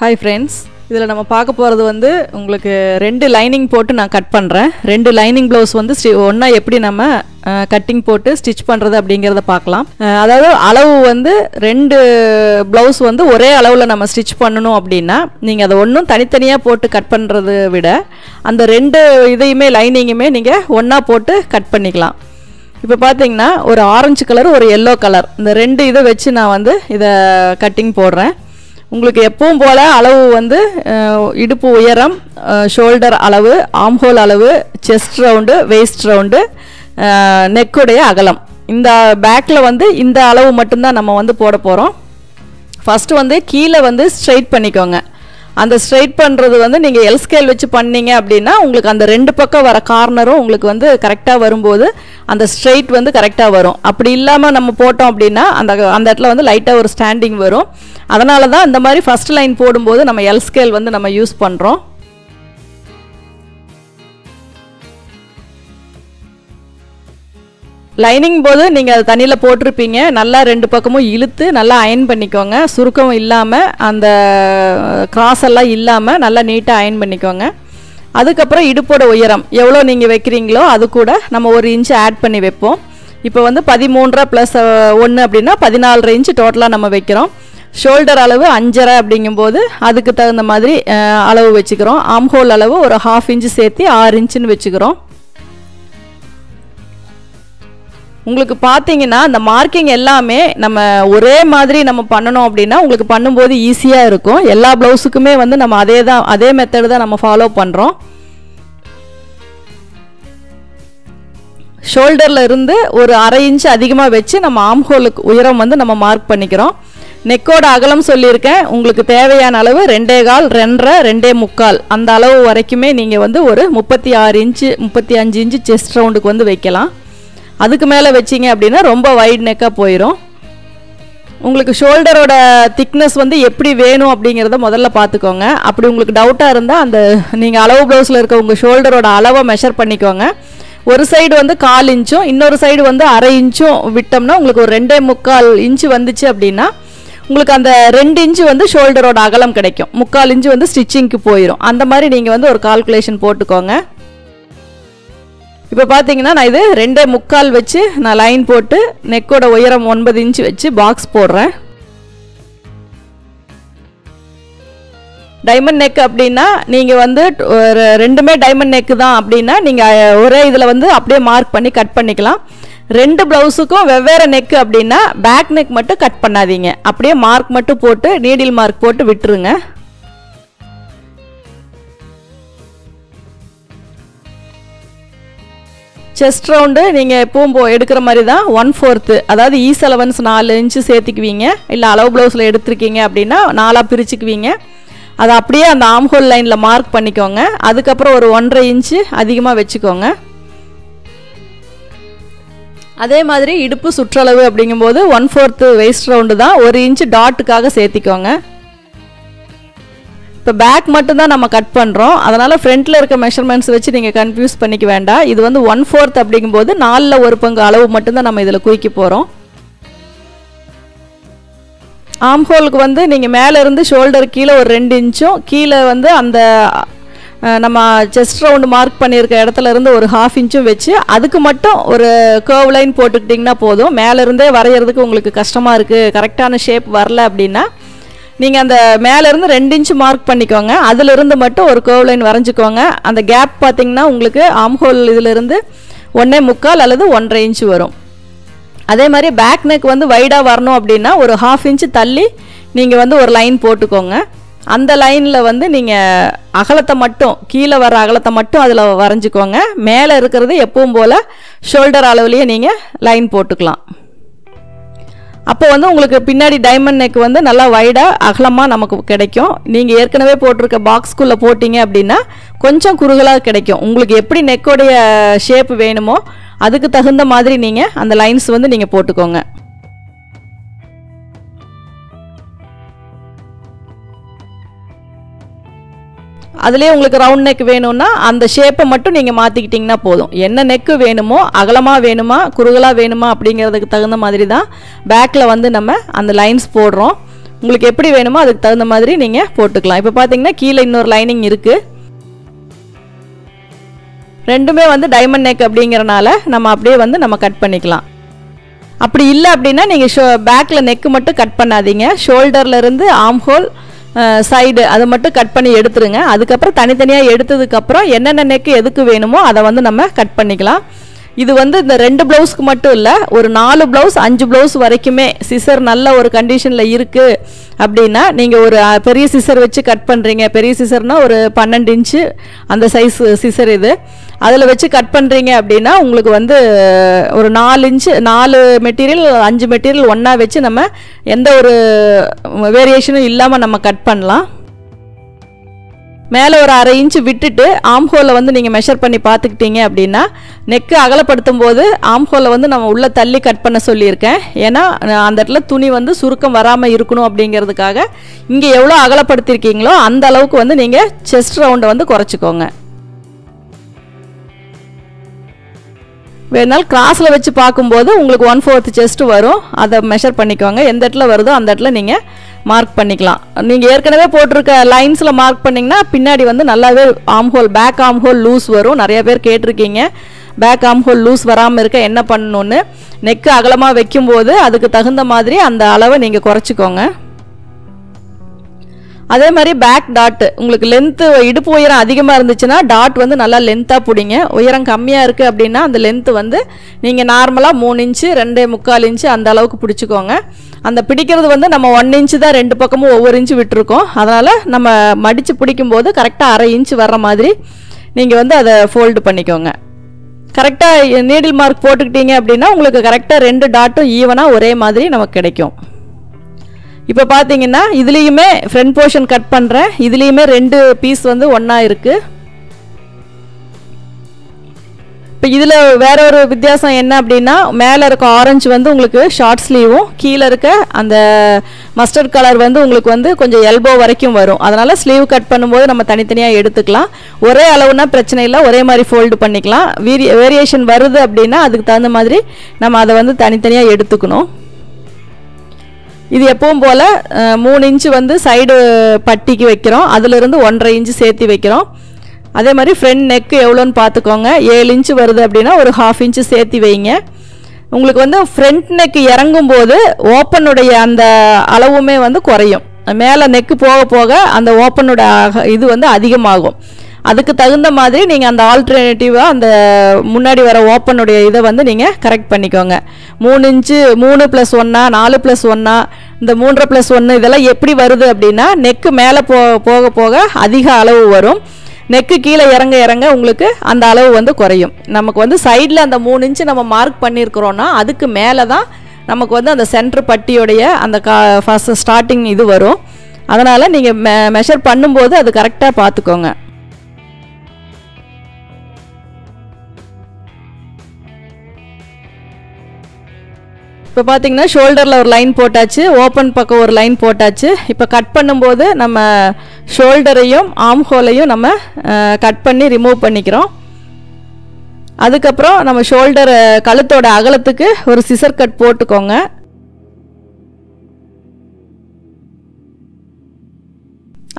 Hi friends இதில் நம்ம பார்க்க போகிறது வந்து உங்களுக்கு ரெண்டு லைனிங் போட்டு நான் கட் பண்ணுறேன் ரெண்டு லைனிங் ப்ளவுஸ் வந்து ஸ்டி ஒன்றா எப்படி நம்ம கட்டிங் போட்டு ஸ்டிச் பண்ணுறது அப்படிங்கிறத பார்க்கலாம். அதாவது அளவு வந்து ரெண்டு ப்ளவுஸ் வந்து ஒரே அளவில் நம்ம ஸ்டிச் பண்ணணும் அப்படின்னா நீங்கள் அதை ஒன்றும் தனித்தனியாக போட்டு கட் பண்ணுறத விட அந்த ரெண்டு இதையுமே லைனிங்குமே நீங்கள் ஒன்றா போட்டு கட் பண்ணிக்கலாம். இப்போ பார்த்தீங்கன்னா ஒரு ஆரஞ்சு கலர் ஒரு எல்லோ கலர் இந்த ரெண்டு இதை வச்சு நான் வந்து இதை கட்டிங் போடுறேன். உங்களுக்கு எப்பவும் போல் அளவு வந்து இடுப்பு உயரம் ஷோல்டர் அளவு ஆம்ஹோல் அளவு செஸ்ட் ரவுண்டு வெயிஸ்ட் ரவுண்டு நெக்குடைய அகலம். இந்த பேக்கில் வந்து இந்த அளவு மட்டும்தான் நம்ம வந்து போட போகிறோம் ஃபஸ்ட்டு வந்து கீழே வந்து ஸ்ட்ரைட் பண்ணிக்கோங்க. அந்த ஸ்ட்ரைட் பண்ணுறது வந்து நீங்கள் எல் ஸ்கேல் வச்சு பண்ணீங்க அப்படின்னா உங்களுக்கு அந்த ரெண்டு பக்கம் வர கார்னரும் உங்களுக்கு வந்து கரெக்டாக வரும்போது அந்த ஸ்ட்ரைட் வந்து கரெக்டாக வரும். அப்படி இல்லாமல் நம்ம போட்டோம் அப்படின்னா அந்த அந்த இடத்துல வந்து லைட்டாக ஒரு ஸ்டாண்டிங் வரும். அதனால தான் இந்த மாதிரி ஃபஸ்ட் லைன் போடும்போது நம்ம எல் ஸ்கேல் வந்து நம்ம யூஸ் பண்ணுறோம் லைனிங் போது நீங்கள் அது தண்ணியில் போட்டிருப்பீங்க. நல்லா ரெண்டு பக்கமும் இழுத்து நல்லா அயன் பண்ணிக்கோங்க. சுருக்கம் இல்லாமல் அந்த கிராஸ் எல்லாம் இல்லாமல் நல்லா நீட்டாக அயன் பண்ணிக்கோங்க. அதுக்கப்புறம் இடுப்போட உயரம். எவ்வளோ நீங்கள் வைக்கிறீங்களோ அது கூட நம்ம ஒரு இன்ச்சு ஆட் பண்ணி வைப்போம். இப்போ வந்து பதிமூன்றரை ப்ளஸ் ஒன்று அப்படின்னா பதினாலரை இன்ச்சு டோட்டலாக நம்ம வைக்கிறோம். ஷோல்டர் அளவு அஞ்சரை அப்படிங்கும்போது அதுக்கு தகுந்த மாதிரி அளவு வச்சுக்கிறோம். ஆம்ஹோல் அளவு ஒரு ஹாஃப் இன்ச்சு சேர்த்து ஆறு இன்ச்சுன்னு வச்சுக்கிறோம். உங்களுக்கு பார்த்தீங்கன்னா அந்த மார்க்கிங் எல்லாமே நம்ம ஒரே மாதிரி நம்ம பண்ணணும் அப்படின்னா உங்களுக்கு பண்ணும்போது ஈஸியாக இருக்கும். எல்லா ப்ளவுஸுக்குமே வந்து நம்ம அதே தான் அதே மெத்தடு தான் நம்ம ஃபாலோ பண்ணுறோம் ஷோல்டரில் இருந்து ஒரு அரை இன்ச் அதிகமாக வச்சு நம்ம ஆம்ஹோலுக்கு உயரம் வந்து நம்ம மார்க் பண்ணிக்கிறோம். நெக்கோட அகலம் சொல்லியிருக்கேன். உங்களுக்கு தேவையான அளவு ரெண்டே கால் ரெண்டரை ரெண்டே முக்கால். அந்த அளவு வரைக்குமே நீங்கள் வந்து ஒரு முப்பத்தி ஆறு இன்ச்சு முப்பத்தி அஞ்சு இன்ச்சு செஸ்ட் ரவுண்டுக்கு வந்து வைக்கலாம். அதுக்கு மேலே வச்சிங்க அப்படின்னா ரொம்ப வைட் நெக்காக போயிடும் உங்களுக்கு ஷோல்டரோட திக்னஸ் வந்து எப்படி வேணும் அப்படிங்கிறத முதல்ல பார்த்துக்கோங்க அப்படி உங்களுக்கு டவுட்டாக இருந்தால் அந்த நீங்கள் அளவு ப்ளவுஸில் இருக்க உங்கள் ஷோல்டரோட அளவை மெஷர் பண்ணிக்கோங்க. ஒரு சைடு வந்து கால் இன்ச்சும் இன்னொரு சைடு வந்து அரை இன்ச்சும் விட்டோம்னா உங்களுக்கு ஒரு ரெண்டே முக்கால் இன்ச்சு வந்துச்சு அப்படின்னா உங்களுக்கு அந்த ரெண்டு இன்ச்சு வந்து ஷோல்டரோட அகலம் கிடைக்கும். முக்கால் இன்ச்சு வந்து ஸ்டிச்சிங்க்கு போயிடும் அந்த மாதிரி நீங்கள் வந்து ஒரு கால்குலேஷன் போட்டுக்கோங்க. இப்போ பார்த்தீங்கன்னா நான் இது ரெண்டே முக்கால் வச்சு நான் லைன் போட்டு நெக்கோட உயரம் ஒன்பது இன்ச்சு வச்சு பாக்ஸ் போடுறேன். டைமண்ட் நெக் அப்படின்னா நீங்கள் வந்து ஒரு ரெண்டுமே டைமண்ட் நெக்கு தான் அப்படின்னா நீங்கள் ஒரே இதில் வந்து அப்படியே மார்க் பண்ணி கட் பண்ணிக்கலாம். ரெண்டு ப்ளவுஸுக்கும் வெவ்வேறு நெக்கு அப்படின்னா பேக் நெக் மட்டும் கட் பண்ணாதீங்க. அப்படியே மார்க் மட்டும் போட்டு நீடில் மார்க் போட்டு விட்டுருங்க. செஸ்ட் ரவுண்டு நீங்கள் எப்பவும் போ எடுக்கிற மாதிரி தான் ஒன் ஃபோர்த்து அதாவது ஈஸ் அலவன்ஸ் நாலு இன்ச்சு சேர்த்துக்குவீங்க. இல்லை அளவு ப்ளவுஸில் எடுத்திருக்கீங்க அப்படின்னா நாலாக பிரிச்சுக்குவீங்க. அதை அப்படியே அந்த ஆம்ஹோல் லைனில் மார்க் பண்ணிக்கோங்க. அதுக்கப்புறம் ஒரு ஒன்றரை இன்ச்சு அதிகமாக வச்சுக்கோங்க. அதே மாதிரி இடுப்பு சுற்றளவு அப்படிங்கும்போது ஒன் ஃபோர்த்து வெயிஸ்ட் ரவுண்டு தான் ஒரு இன்ச்சு டாட்டுக்காக சேர்த்திக்கோங்க. இப்போ பேக் மட்டும்தான் நம்ம கட் பண்ணுறோம் அதனால் ஃப்ரண்ட்டில் இருக்க மெஷர்மெண்ட்ஸ் வச்சு நீங்கள் கன்ஃபியூஸ் பண்ணிக்க வேண்டாம். இது வந்து ஒன் ஃபோர்த் அப்படிங்கும்போது நாலில் ஒரு பங்கு அளவு மட்டும்தான் நம்ம இதில் குவிக்க போகிறோம் ஆம்ஹோலுக்கு வந்து நீங்கள் மேலேருந்து ஷோல்டர் கீழே ஒரு ரெண்டு இன்ச்சும் கீழே வந்து அந்த நம்ம செஸ்ட் ரவுண்டு மார்க் பண்ணியிருக்க இடத்துல இருந்து ஒரு ஹாஃப் இன்ச்சும் வச்சு அதுக்கு மட்டும் ஒரு கேர்வ் லைன் போட்டுக்கிட்டிங்கன்னா போதும். மேலே இருந்தே வரைகிறதுக்கு உங்களுக்கு கஷ்டமாக இருக்குது கரெக்டான ஷேப் வரல அப்படின்னா நீங்கள் அந்த மேலேருந்து ரெண்டு இன்ச்சு மார்க் பண்ணிக்கோங்க. அதிலிருந்து மட்டும் ஒரு கர்வ் லைன் வரைஞ்சிக்கோங்க. அந்த கேப் பார்த்தீங்கன்னா உங்களுக்கு ஆம்ஹோல் இதிலிருந்து ஒன்றே முக்கால் அல்லது ஒன்றரை இன்ச்சு வரும். அதே மாதிரி பேக் நெக் வந்து வைடாக வரணும் அப்படின்னா ஒரு ஹாஃப் இன்ச்சு தள்ளி நீங்கள் வந்து ஒரு லைன் போட்டுக்கோங்க. அந்த லைனில் வந்து நீங்கள் அகலத்தை மட்டும் கீழே வர அகலத்தை மட்டும் அதில் வரைஞ்சிக்கோங்க. மேலே இருக்கிறது எப்பவும் போல் ஷோல்டர் அளவுலேயே நீங்கள் லைன் போட்டுக்கலாம். அப்போ வந்து உங்களுக்கு பின்னாடி டைமண்ட் நெக் வந்து நல்லா வைடாக அகலமாக நமக்கு கிடைக்கும். நீங்கள் ஏற்கனவே போட்டிருக்க பாக்ஸ்குள்ளே போட்டிங்க அப்படின்னா கொஞ்சம் குறுகலாக கிடைக்கும். உங்களுக்கு எப்படி நெக்கோடைய ஷேப் வேணுமோ அதுக்கு தகுந்த மாதிரி நீங்கள் அந்த லைன்ஸ் வந்து நீங்கள் போட்டுக்கோங்க. அதுலேயே உங்களுக்கு ரவுண்ட் நெக் வேணும்னா அந்த ஷேப்பை மட்டும் நீங்கள் மாற்றிக்கிட்டிங்கன்னா போதும். என்ன நெக்கு வேணுமோ அகலமாக வேணுமா குறுகலாக வேணுமா அப்படிங்கிறதுக்கு தகுந்த மாதிரி தான் பேக்கில் வந்து நம்ம அந்த லைன்ஸ் போடுறோம். உங்களுக்கு எப்படி வேணுமோ அதுக்கு தகுந்த மாதிரி நீங்கள் போட்டுக்கலாம். இப்போ பார்த்தீங்கன்னா கீழே இன்னொரு லைனிங் இருக்குது ரெண்டுமே வந்து டைமண்ட் நெக் அப்படிங்கிறனால நம்ம அப்படியே வந்து நம்ம கட் பண்ணிக்கலாம். அப்படி இல்லை அப்படின்னா நீங்கள் ஷோ பேக்கில் நெக்கு மட்டும் கட் பண்ணாதீங்க. ஷோல்டர்லேருந்து ஆம் ஹோல் சைடு அதை மட்டும் கட் பண்ணி எடுத்துருங்க. அதுக்கப்புறம் தனித்தனியாக எடுத்ததுக்கப்புறம் என்னென்ன நெக்கு எதுக்கு வேணுமோ அதை வந்து நம்ம கட் பண்ணிக்கலாம். இது வந்து இந்த ரெண்டு ப்ளவுஸ்க்கு மட்டும் இல்லை ஒரு நாலு ப்ளவுஸ் அஞ்சு ப்ளவுஸ் வரைக்குமே சிசர் நல்ல ஒரு கண்டிஷனில் இருக்குது அப்படின்னா நீங்கள் ஒரு பெரிய சிசர் வச்சு கட் பண்ணுறீங்க பெரிய சிசர்னால் ஒரு பன்னெண்டு இன்ச்சு அந்த சைஸ் சிசர் இது. அதில் வச்சு கட் பண்ணுறீங்க அப்படின்னா உங்களுக்கு வந்து ஒரு நாலு இன்ச்சு நாலு மெட்டீரியல் அஞ்சு மெட்டீரியல் ஒன்றா வச்சு நம்ம எந்த ஒரு வேரியேஷனும் இல்லாமல் நம்ம கட் பண்ணலாம். மேலே ஒரு அரை இன்ச்சு விட்டுட்டு ஆம் ஹோலை வந்து நீங்கள் மெஷர் பண்ணி பார்த்துக்கிட்டீங்க அப்படின்னா நெக்கு அகலப்படுத்தும் போது ஆம் ஹோலை வந்து நம்ம உள்ளே தள்ளி கட் பண்ண சொல்லியிருக்கேன். ஏன்னா அந்த இடத்துல துணி வந்து சுருக்கம் வராமல் இருக்கணும் அப்படிங்கிறதுக்காக இங்கே எவ்வளோ அகலப்படுத்திருக்கீங்களோ அந்த அளவுக்கு வந்து நீங்கள் செஸ்ட் ரவுண்டை வந்து குறைச்சிக்கோங்க. வேணாலும் கிராஸில் வச்சு பார்க்கும்போது உங்களுக்கு ஒன் ஃபோர்த் செஸ்ட் வரும். அதை மெஷர் பண்ணிக்கோங்க. எந்த இடத்துல வருதோ அந்த இடத்துல நீங்கள் மார்க் பண்ணிக்கலாம். நீங்கள் ஏற்கனவே போட்டிருக்க லைன்ஸில் மார்க் பண்ணிங்கன்னா பின்னாடி வந்து நல்லாவே ஆம் ஹோல் பேக் ஆம் ஹோல் லூஸ் வரும். நிறைய பேர் கேட்டிருக்கீங்க. பேக் ஆம் ஹோல் லூஸ் வராமல் இருக்க என்ன பண்ணணுன்னு நெக்கு அகலமாக வைக்கும்போது அதுக்கு தகுந்த மாதிரி அந்த அளவை நீங்கள் குறைச்சிக்கோங்க. அதே மாதிரி பேக் டாட் உங்களுக்கு லென்த்து இடுப்பு உயரம் அதிகமாக இருந்துச்சுன்னா டாட் வந்து நல்லா லென்த்தாக பிடிங்க. உயரம் கம்மியாக இருக்குது அப்படின்னா அந்த லென்த்து வந்து நீங்கள் நார்மலாக மூணு இன்ச்சு ரெண்டே முக்கால் இன்ச்சு அந்த அளவுக்கு பிடிச்சிக்கோங்க. அந்த பிடிக்கிறது வந்து நம்ம ஒன் இன்ச்சு தான் ரெண்டு பக்கமும் ஒவ்வொரு இன்ச்சு விட்டுருக்கோம். அதனால் நம்ம மடித்து பிடிக்கும்போது கரெக்டாக அரை இன்ச்சு வர்ற மாதிரி நீங்கள் வந்து அதை ஃபோல்டு பண்ணிக்கோங்க. கரெக்டாக நீடில் மார்க் போட்டுக்கிட்டீங்க அப்படின்னா உங்களுக்கு கரெக்டாக ரெண்டு டாட்டும் ஈவனாக ஒரே மாதிரி நமக்கு கிடைக்கும். இப்போ பார்த்தீங்கன்னா இதுலேயுமே ஃப்ரண்ட் போர்ஷன் கட் பண்ணுறேன் இதுலேயுமே ரெண்டு பீஸ் வந்து ஒன்றா இருக்குது இப்போ இதில் வேற ஒரு வித்தியாசம் என்ன அப்படின்னா மேலே இருக்க ஆரஞ்சு வந்து உங்களுக்கு ஷார்ட் ஸ்லீவும் கீழே இருக்க அந்த மஸ்டர்ட் கலர் வந்து உங்களுக்கு வந்து கொஞ்சம் எல்போ வரைக்கும் வரும். அதனால் ஸ்லீவ் கட் பண்ணும்போது நம்ம தனித்தனியாக எடுத்துக்கலாம். ஒரே அளவுனா பிரச்சனை இல்லை ஒரே மாதிரி ஃபோல்டு பண்ணிக்கலாம். வீரிய வேரியேஷன் வருது அப்படின்னா அதுக்கு தகுந்த மாதிரி நம்ம அதை வந்து தனித்தனியாக எடுத்துக்கணும். இது எப்பவும் போல் மூணு இன்ச்சு வந்து சைடு பட்டிக்கு வைக்கிறோம். அதிலிருந்து ஒன்றரை இன்ச்சு சேர்த்து வைக்கிறோம். அதே மாதிரி ஃப்ரண்ட் நெக்கு எவ்வளோன்னு பார்த்துக்கோங்க. ஏழு இன்ச்சு வருது அப்படின்னா ஒரு ஹாஃப் இன்ச்சு சேர்த்து வைங்க. உங்களுக்கு வந்து ஃப்ரண்ட் நெக்கு இறங்கும் போது ஓப்பனுடைய அந்த அளவுமே வந்து குறையும். மேலே நெக்கு போக போக அந்த ஓப்பனோட இது வந்து அதிகமாகும். அதுக்கு தகுந்த மாதிரி நீங்கள் அந்த ஆல்டர்னேட்டிவாக அந்த முன்னாடி வர ஓப்பனுடைய இதை வந்து நீங்கள் கரெக்ட் பண்ணிக்கோங்க. மூணு இன்ச்சு மூணு ப்ளஸ் ஒன்னா நாலு ப்ளஸ் ஒன்னா இந்த மூன்றரை ப்ளஸ் ஒன்று இதெல்லாம் எப்படி வருது அப்படின்னா நெக்கு மேலே போ போக போக அதிக அளவு வரும். நெக்கு கீழே இறங்க இறங்க உங்களுக்கு அந்த அளவு வந்து குறையும். நமக்கு வந்து சைடில் அந்த மூணு இன்ச்சு நம்ம மார்க் பண்ணியிருக்கிறோன்னா அதுக்கு மேலே தான் நமக்கு வந்து அந்த சென்ட்ரு பட்டியோடைய அந்த கா ஃபஸ்ட் ஸ்டார்டிங் இது வரும். அதனால் நீங்கள் மெ மெஷர் பண்ணும்போது அது கரெக்டாக பார்த்துக்கோங்க. இப்போ பார்த்தீங்கன்னா ஷோல்டரில் ஒரு லைன் போட்டாச்சு ஓப்பன் பக்கம் ஒரு லைன் போட்டாச்சு. இப்போ கட் பண்ணும்போது நம்ம ஷோல்டரையும் ஆம் ஹோலையும் நம்ம கட் பண்ணி ரிமூவ் பண்ணிக்கிறோம். அதுக்கப்புறம் நம்ம ஷோல்டர் கழுத்தோட அகலத்துக்கு ஒரு சிசர் கட் போட்டுக்கோங்க.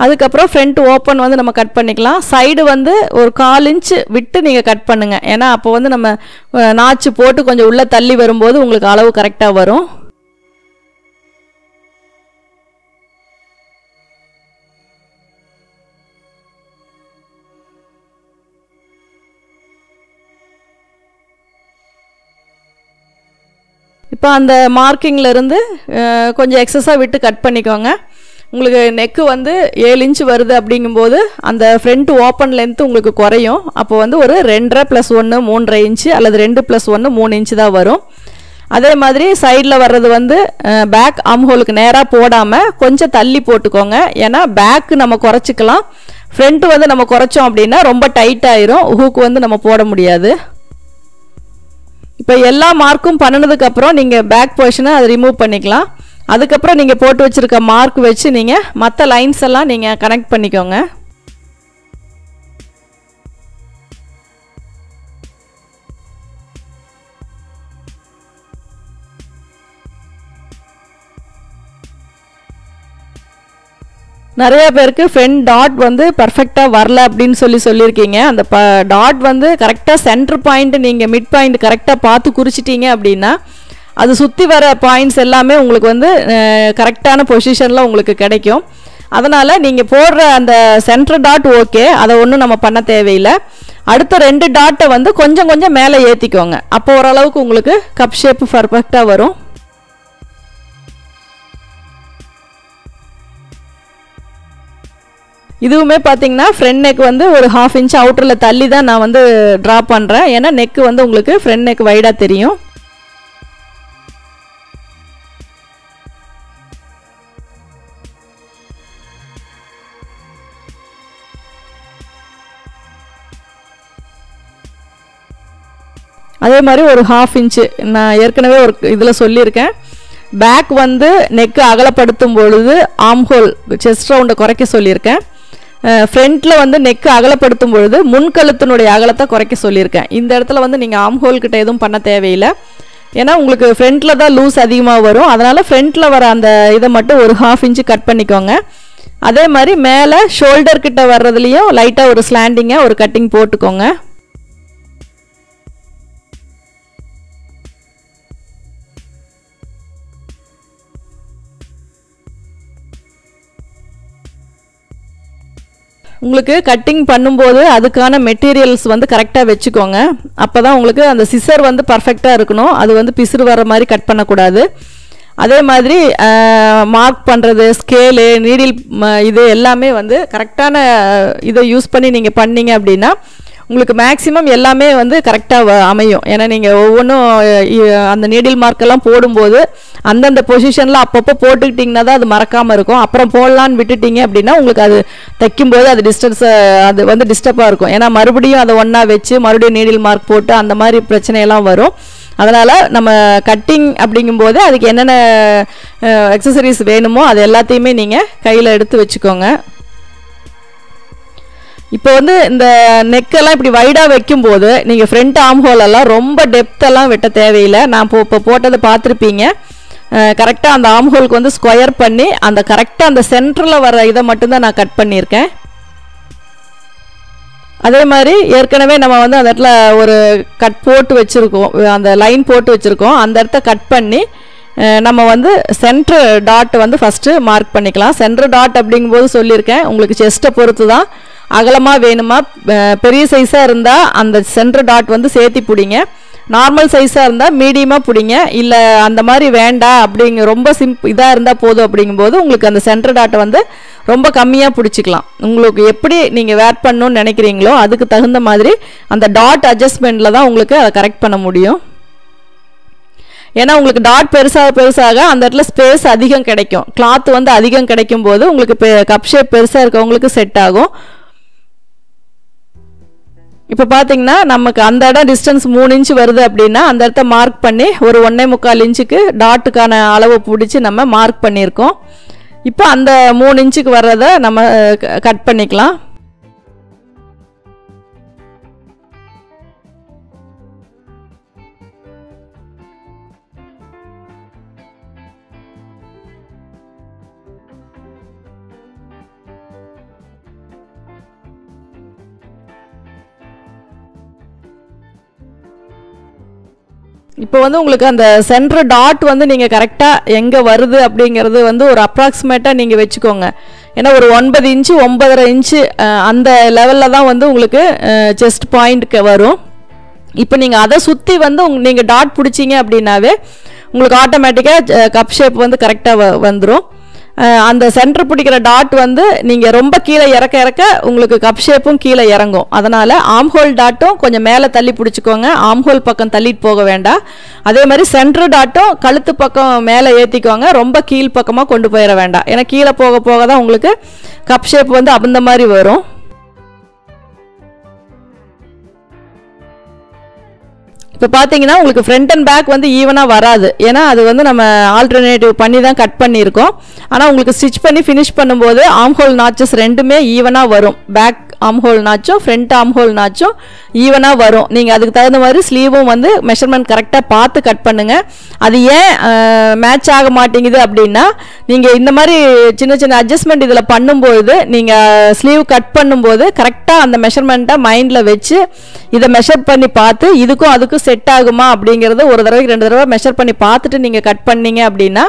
அதுக்கப்புறம் ஃப்ரண்ட் ஓப்பன் வந்து நம்ம கட் பண்ணிக்கலாம். சைடு வந்து ஒரு கால் இன்ச்சு விட்டு நீங்கள் கட் பண்ணுங்கள் ஏன்னா அப்போ வந்து நம்ம நாச்சு போட்டு கொஞ்சம் உள்ளே தள்ளி வரும்போது உங்களுக்கு அளவு கரெக்டாக வரும். இப்போ அந்த மார்க்கிங்கில் இருந்து கொஞ்சம் எக்ஸஸாக விட்டு கட் பண்ணிக்கோங்க. உங்களுக்கு நெக்கு வந்து ஏழு இன்ச் வருது அப்படிங்கும்போது அந்த ஃப்ரண்ட் ஓப்பன் லென்த்து உங்களுக்கு குறையும். அப்போ வந்து ஒரு ரெண்டரை ப்ளஸ் ஒன்று மூன்றரை இன்ச்சு அல்லது ரெண்டு ப்ளஸ் ஒன்று மூணு இன்ச்சு தான் வரும். அதே மாதிரி சைடில் வர்றது வந்து பேக் அம்ஹோலுக்கு நேராக போடாமல் கொஞ்சம் தள்ளி போட்டுக்கோங்க. ஏன்னா பேக்கு நம்ம குறைச்சிக்கலாம். ஃப்ரண்ட்டு வந்து நம்ம குறைச்சோம் அப்படின்னா ரொம்ப டைட் ஆயிரும். ஹூக்கு வந்து நம்ம போட முடியாது. இப்போ எல்லா மார்க்கும் பண்ணினதுக்கப்புறம் நீங்கள் பேக் போர்ஷனை அதை ரிமூவ் பண்ணிக்கலாம். அதுக்கப்புறம் நீங்கள் போட்டு வச்சுருக்க மார்க் வச்சு நீங்கள் மற்ற லைன்ஸ் எல்லாம் நீங்கள் கனெக்ட் பண்ணிக்கோங்க. நிறைய பேருக்கு ஃப்ரெண்ட் டாட் வந்து பர்ஃபெக்டாக வரல அப்படின்னு சொல்லி சொல்லியிருக்கீங்க. அந்த ப டாட் வந்து கரெக்டாக சென்டர் பாயிண்ட் நீங்கள் மிட் பாயிண்ட் கரெக்டாக பார்த்து குறிச்சிட்டீங்க அப்படின்னா அது சுற்றி வர பாயிண்ட்ஸ் எல்லாமே உங்களுக்கு வந்து கரெக்டான பொசிஷனில் உங்களுக்கு கிடைக்கும். அதனால் நீங்கள் போடுற அந்த சென்டர் டாட் ஓகே அதை ஒன்றும் நம்ம பண்ண தேவையில்லை. அடுத்த ரெண்டு டாட்டை வந்து கொஞ்சம் கொஞ்சம் மேலே ஏற்றிக்கோங்க அப்போ ஓரளவுக்கு உங்களுக்கு கப் ஷேப் பர்ஃபெக்டாக வரும். இதுவுமே பார்த்தீங்கன்னா ஃப்ரண்ட் நெக் வந்து ஒரு ஹாஃப் இன்ச் அவுட்டரில் தள்ளி தான் நான் வந்து ட்ரா பண்ணுறேன் ஏன்னா நெக் வந்து உங்களுக்கு ஃப்ரண்ட் நெக் வைடாக தெரியும். அதே மாதிரி ஒரு ஹாஃப் இன்ச்சு நான் ஏற்கனவே ஒரு இதில் சொல்லியிருக்கேன். பேக் வந்து நெக்கு அகலப்படுத்தும் பொழுது ஆம்ஹோல் செஸ்ட் ரவுண்டை குறைக்க சொல்லியிருக்கேன். ஃப்ரண்ட்டில் வந்து நெக்கு அகலப்படுத்தும் பொழுது முன்கழுத்தினுடைய அகலத்தை குறைக்க சொல்லியிருக்கேன். இந்த இடத்துல வந்து நீங்கள் ஆம்ஹோல் கிட்ட எதுவும் பண்ண தேவையில்லை. ஏன்னா உங்களுக்கு ஃப்ரண்ட்டில் தான் லூஸ் அதிகமாக வரும். அதனால் ஃப்ரண்ட்டில் வர அந்த இதை மட்டும் ஒரு ஹாஃப் இன்ச்சு கட் பண்ணிக்கோங்க. அதே மாதிரி மேலே ஷோல்டர் கிட்ட வர்றதுலேயும் லைட்டாக ஒரு ஸ்லாண்டிங்காக ஒரு கட்டிங் போட்டுக்கோங்க. உங்களுக்கு கட்டிங் பண்ணும்போது அதுக்கான மெட்டீரியல்ஸ் வந்து கரெக்டாக வச்சுக்கோங்க. அப்போ தான் உங்களுக்கு அந்த சிசர் வந்து பர்ஃபெக்டாக இருக்கணும். அது வந்து பிசுறு வர மாதிரி கட் பண்ணக்கூடாது. அதே மாதிரி மார்க் பண்ணுறது ஸ்கேலு நீடில் இது எல்லாமே வந்து கரெக்டான இதை யூஸ் பண்ணி நீங்கள் பண்ணீங்க அப்படின்னா உங்களுக்கு மேக்ஸிமம் எல்லாமே வந்து கரெக்டாக அமையும். ஏன்னா நீங்கள் ஒவ்வொன்றும் அந்த நீடில் மார்க்கெல்லாம் போடும்போது அந்தந்த பொசிஷனில் அப்பப்போ போட்டுக்கிட்டிங்கன்னா தான் அது மறக்காமல் இருக்கும். அப்புறம் போடலான்னு விட்டுட்டீங்க அப்படின்னா உங்களுக்கு அது தைக்கும்போது அது டிஸ்டன்ஸை அது வந்து டிஸ்டர்பாக இருக்கும். ஏன்னா மறுபடியும் அதை ஒன்றா வச்சு மறுபடியும் நீடில் மார்க் போட்டு அந்த மாதிரி பிரச்சனையெல்லாம் வரும். அதனால் நம்ம கட்டிங் அப்படிங்கும்போது அதுக்கு என்னென்ன எக்ஸசரிஸ் வேணுமோ அது எல்லாத்தையுமே நீங்கள் கையில் எடுத்து வச்சுக்கோங்க. இப்போ வந்து இந்த நெக்கெல்லாம் இப்படி வைடாக வைக்கும்போது நீங்கள் ஃப்ரண்ட் ஆம் ஹோலெல்லாம் ரொம்ப டெப்த்தெல்லாம் வெட்ட தேவையில்லை. நான் இப்போ இப்போ போட்டதை பார்த்துருப்பீங்க. கரெக்டாக அந்த ஆம் ஹோலுக்கு வந்து ஸ்கொயர் பண்ணி அந்த கரெக்டாக அந்த சென்டரில் வர இதை மட்டும்தான் நான் கட் பண்ணியிருக்கேன். அதே மாதிரி ஏற்கனவே நம்ம வந்து அந்த இடத்துல ஒரு கட் போட்டு வச்சுருக்கோம். அந்த லைன் போட்டு வச்சுருக்கோம். அந்த இடத்த கட் பண்ணி நம்ம வந்து சென்ட்ரு டாட் வந்து ஃபஸ்ட்டு மார்க் பண்ணிக்கலாம். சென்ட்ரு டாட் அப்படிங்கும்போது சொல்லியிருக்கேன். உங்களுக்கு செஸ்ட்டை பொறுத்து தான் அகலமாக வேணுமா? பெரிய சைஸாக இருந்தால் அந்த சென்ட்ரு டாட் வந்து சேர்த்தி பிடிங்க. நார்மல் சைஸாக இருந்தால் மீடியமாக பிடிங்க. இல்லை அந்த மாதிரி வேண்டாம் அப்படிங்க ரொம்ப சிம்ப் இதாக இருந்தால் போதும் அப்படிங்கும்போது உங்களுக்கு அந்த சென்ட்ரு டாட்டை வந்து ரொம்ப கம்மியாக பிடிச்சிக்கலாம். உங்களுக்கு எப்படி நீங்கள் வேர் பண்ணணும்னு நினைக்கிறீங்களோ அதுக்கு தகுந்த மாதிரி அந்த டாட் அட்ஜஸ்ட்மெண்ட்டில் தான் உங்களுக்கு அதை கரெக்ட் பண்ண முடியும். ஏன்னா உங்களுக்கு டாட் பெருசாக பெருசாக அந்த இடத்துல ஸ்பேஸ் அதிகம் கிடைக்கும். கிளாத் வந்து அதிகம் கிடைக்கும் போது உங்களுக்கு கப் ஷேப் பெருசாக இருக்கவங்களுக்கு செட் ஆகும். இப்போ பார்த்தீங்கன்னா நமக்கு அந்த இடம் டிஸ்டன்ஸ் மூணு இன்ச்சு வருது அப்படின்னா அந்த இடத்த மார்க் பண்ணி ஒரு ஒன்றே முக்கால் இன்ச்சுக்கு டாட்டுக்கான அளவை பிடிச்சி நம்ம மார்க் பண்ணியிருக்கோம். இப்போ அந்த மூணு இன்ச்சுக்கு வர்றதை நம்ம கட் பண்ணிக்கலாம். இப்போ வந்து உங்களுக்கு அந்த சென்ட்ரு டாட் வந்து நீங்கள் கரெக்டாக எங்கே வருது அப்படிங்கிறது வந்து ஒரு அப்ராக்சிமேட்டாக நீங்கள் வச்சுக்கோங்க. ஏன்னா ஒரு ஒன்பது இன்ச்சு ஒன்பதரை இன்ச்சு அந்த லெவலில் தான் வந்து உங்களுக்கு செஸ்ட் பாயிண்ட்க்கு வரும். இப்போ நீங்கள் அதை சுற்றி வந்து உங் நீங்கள் டாட் பிடிச்சிங்க அப்படின்னாவே உங்களுக்கு ஆட்டோமேட்டிக்காக கப் ஷேப் வந்து கரெக்டாக வ வந்துடும் அந்த சென்டர் பிடிக்கிற டாட் வந்து நீங்கள் ரொம்ப கீழே இறக்க இறக்க உங்களுக்கு கப் ஷேப்பும் கீழே இறங்கும். அதனால் ஆம்ஹோல் டாட்டும் கொஞ்சம் மேலே தள்ளி பிடிச்சிக்கோங்க. ஆம்ஹோல் பக்கம் தள்ளிட்டு போக வேண்டாம். அதே மாதிரி சென்டர் டாட்டும் கழுத்து பக்கம் மேலே ஏற்றிக்கோங்க ரொம்ப கீழ் பக்கமாக கொண்டு போயிட வேண்டாம். ஏன்னா கீழே போக போக தான் உங்களுக்கு கப் ஷேப் வந்து அந்த மாதிரி வரும். இப்போ பார்த்தீங்கன்னா உங்களுக்கு ஃப்ரண்ட் அண்ட் பேக் வந்து ஈவனாக வராது. ஏன்னா அது வந்து நம்ம ஆல்டர்னேட்டிவ் பண்ணி தான் கட் பண்ணியிருக்கோம். ஆனால் உங்களுக்கு ஸ்டிச் பண்ணி ஃபினிஷ் பண்ணும்போது ஆம்ஹோல் நாச்சஸ் ரெண்டுமே ஈவனாக வரும். பேக் ஆம் ஹோல் நாச்சும் ஃப்ரண்ட் ஆம் ஹோல் நாச்சும் ஈவனாக வரும். நீங்கள் அதுக்கு தகுந்த மாதிரி ஸ்லீவும் வந்து மெஷர்மெண்ட் கரெக்டாக பார்த்து கட் பண்ணுங்கள் அது ஏன் மேட்ச் ஆக மாட்டேங்குது அப்படின்னா நீங்கள் இந்த மாதிரி சின்ன சின்ன அட்ஜஸ்ட்மெண்ட் இதில் பண்ணும்போது நீங்கள் ஸ்லீவ் கட் பண்ணும்போது கரெக்டாக அந்த மெஷர்மெண்ட்டை மைண்டில் வச்சு இதை மெஷர் பண்ணி பார்த்து இதுக்கும் அதுக்கும் செட் ஆகுமா அப்படிங்கிறது ஒரு தடவைக்கு ரெண்டு தடவை மெஷர் பண்ணி பார்த்துட்டு நீங்கள் கட் பண்ணீங்க அப்படின்னா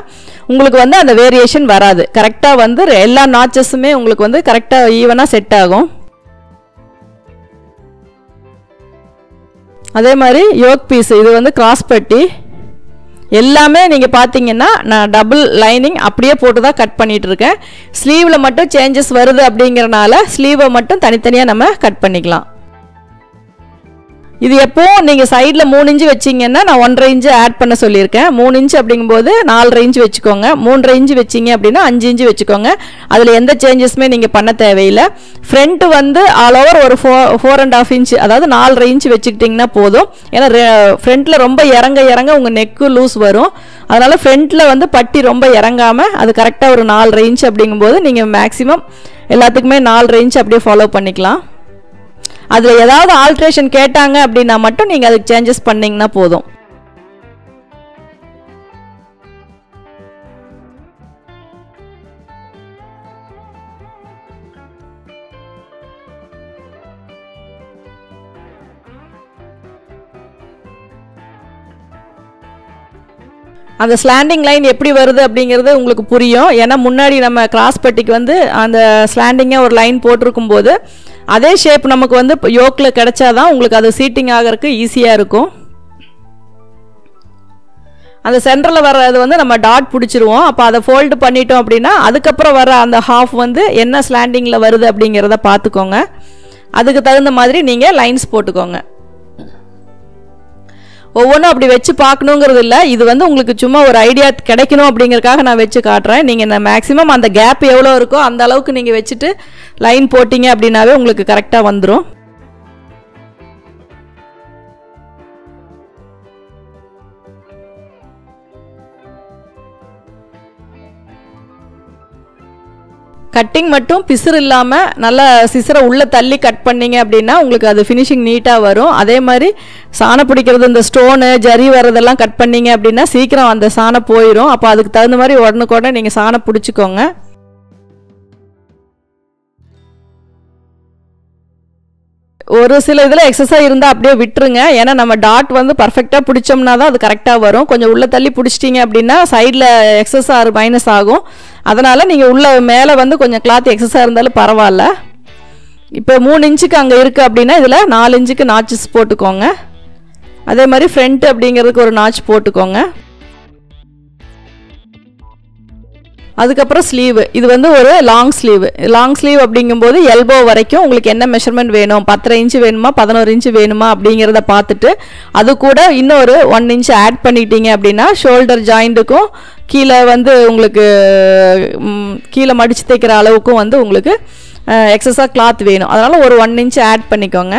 உங்களுக்கு வந்து அந்த வேரியேஷன் வராது. கரெக்டாக வந்து எல்லா நாச்சஸுமே உங்களுக்கு வந்து கரெக்டாக ஈவனாக செட் ஆகும். அதே மாதிரி யோக் பீஸ் இது வந்து கிராஸ் பட்டி. எல்லாமே நீங்கள் பார்த்தீங்கன்னா நான் டபுள் லைனிங் அப்படியே போட்டு தான் கட் பண்ணிகிட்டு இருக்கேன் ஸ்லீவில் மட்டும் சேஞ்சஸ் வருது அப்படிங்கிறனால ஸ்லீவை மட்டும் தனித்தனியாக நம்ம கட் பண்ணிக்கலாம். இது எப்போவும் நீங்கள் சைடில் மூணு இன்ச்சு வச்சிங்கன்னா நான் ஒன்றரை இன்ச்சு ஆட் பண்ண சொல்லியிருக்கேன். மூணு இன்ச்சு அப்படிங்கும்போது நாலரை இன்ச்சு வச்சுக்கோங்க. மூன்றரை இன்ச்சு வச்சிங்க அப்படின்னா அஞ்சு இன்ச்சு வச்சுக்கோங்க. அதில் எந்த சேஞ்சஸுமே நீங்கள் பண்ண தேவையில்லை. ஃப்ரண்ட்டு வந்து ஆல் ஓவர் ஒரு ஃபோ ஃபோர் அண்ட் ஆஃப் இன்ச்சு அதாவது நாலரை இன்ச்சு வச்சுக்கிட்டிங்கன்னா போதும். ஏன்னா ஃப்ரண்ட்டில் ரொம்ப இறங்க இறங்க உங்கள் நெக்கு லூஸ் வரும். அதனால் ஃப்ரண்ட்டில் வந்து பட்டி ரொம்ப இறங்காமல் அது கரெக்டாக ஒரு நாலரை இன்ச்சு அப்படிங்கும்போது நீங்கள் மேக்ஸிமம் எல்லாத்துக்குமே நாலரை இன்ச்சு அப்படியே ஃபாலோ பண்ணிக்கலாம். அதில் ஏதாவது ஆல்ட்ரேஷன் கேட்டாங்க அப்படின்னா மட்டும் நீங்கள் அதுக்கு சேஞ்சஸ் பண்ணிங்கன்னா போதும். அந்த ஸ்லாண்டிங் லைன் எப்படி வருது அப்படிங்கிறது உங்களுக்கு புரியும். ஏன்னா முன்னாடி நம்ம கிராஸ் பட்டிக்கு வந்து அந்த ஸ்லாண்டிங்காக ஒரு லைன் போட்டிருக்கும் போது அதே ஷேப் நமக்கு வந்து யோக்கில் கிடைச்சாதான் உங்களுக்கு அது சீட்டிங் ஆகிறதுக்கு ஈஸியாக இருக்கும். அந்த சென்டரில் வர்றது வந்து நம்ம டாட் பிடிச்சிருவோம். அப்போ அதை ஃபோல்டு பண்ணிட்டோம் அப்படின்னா அதுக்கப்புறம் வர அந்த ஹாஃப் வந்து என்ன ஸ்லாண்டிங்கில் வருது அப்படிங்கிறத பார்த்துக்கோங்க. அதுக்கு தகுந்த மாதிரி நீங்கள் லைன்ஸ் போட்டுக்கோங்க. ஒவ்வொன்றும் அப்படி வச்சு பார்க்கணுங்கிறது இல்லை. இது வந்து உங்களுக்கு சும்மா ஒரு ஐடியா கிடைக்கணும் அப்படிங்கிறக்காக நான் வச்சு காட்டுறேன். நீங்கள் இந்த மேக்ஸிமம் அந்த கேப் எவ்வளோ இருக்கோ அந்த அளவுக்கு நீங்கள் வச்சுட்டு லைன் போட்டிங்க அப்படின்னாவே உங்களுக்கு கரெக்டாக வந்துடும் கட்டிங் மட்டும் பிசுறு இல்லாமல் நல்லா சிசரை உள்ளே தள்ளி கட் பண்ணிங்க அப்படின்னா உங்களுக்கு அது ஃபினிஷிங் நீட்டாக வரும். அதே மாதிரி சாணம் பிடிக்கிறது இந்த ஸ்டோனு ஜரி வர்றதெல்லாம் கட் பண்ணீங்க அப்படின்னா சீக்கிரம் அந்த சாணம் போயிடும் அப்போ அதுக்கு தகுந்த மாதிரி உடனுக்குடனே நீங்கள் சாணம் பிடிச்சிக்கோங்க. ஒரு சில இதில் எக்ஸசைஸ் இருந்தால் அப்படியே விட்டுருங்க. ஏன்னா நம்ம டாட் வந்து பர்ஃபெக்டாக பிடிச்சோம்னா தான் அது கரெக்டாக வரும். கொஞ்சம் உள்ளே தள்ளி பிடிச்சிட்டிங்க அப்படின்னா சைடில் எக்ஸஸ் ஆறு மைனஸ் ஆகும். அதனால் நீங்கள் உள்ள மேலே வந்து கொஞ்சம் கிளாத் எக்ஸஸாக இருந்தாலும் பரவாயில்ல. இப்போ மூணு இன்ச்சுக்கு அங்கே இருக்குது அப்படின்னா இதில் நாலு இன்ச்சுக்கு நாச்சஸ் போட்டுக்கோங்க. அதே மாதிரி ஃப்ரண்ட் அப்படிங்கிறதுக்கு ஒரு நாச் போட்டுக்கோங்க. அதுக்கப்புறம் ஸ்லீவு இது வந்து ஒரு லாங் ஸ்லீவ் லாங் ஸ்லீவ் அப்படிங்கும்போது எல்போ வரைக்கும் உங்களுக்கு என்ன மெஷர்மெண்ட் வேணும்? பத்தரை இன்ச்சு வேணுமா? பதினோரு இன்ச்சு வேணுமா? அப்படிங்கிறத பார்த்துட்டு அது கூட இன்னொரு ஒன் இன்ச் ஆட் பண்ணிட்டீங்க அப்படின்னா ஷோல்டர் ஜாயிண்ட்டுக்கும் கீழே வந்து உங்களுக்கு கீழே மடித்து தைக்கிற அளவுக்கும் வந்து உங்களுக்கு எக்ஸஸாக கிளாத் வேணும். அதனால் ஒரு ஒன் இன்ச் ஆட் பண்ணிக்கோங்க.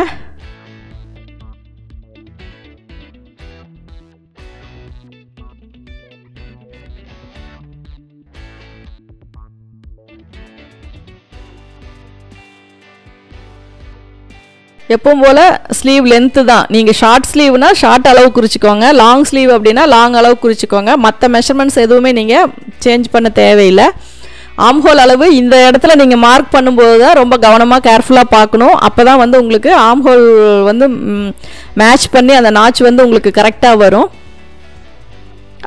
எப்பவும் போல் ஸ்லீவ் லென்த்து தான். நீங்கள் ஷார்ட் ஸ்லீவ்னா ஷார்ட் அளவு குறிச்சிக்கோங்க. லாங் ஸ்லீவ் அப்படின்னா லாங் அளவு குறிச்சிக்கோங்க. மற்ற மெஷர்மெண்ட்ஸ் எதுவுமே நீங்கள் சேஞ்ச் பண்ண தேவையில்லை. ஆம்ஹோல் அளவு இந்த இடத்துல நீங்கள் மார்க் பண்ணும்போது தான் ரொம்ப கவனமாக கேர்ஃபுல்லாக பார்க்கணும். அப்போ தான் வந்து உங்களுக்கு ஆம்ஹோல் வந்து மேட்ச் பண்ணி அந்த நாச் வந்து உங்களுக்கு கரெக்டாக வரும்.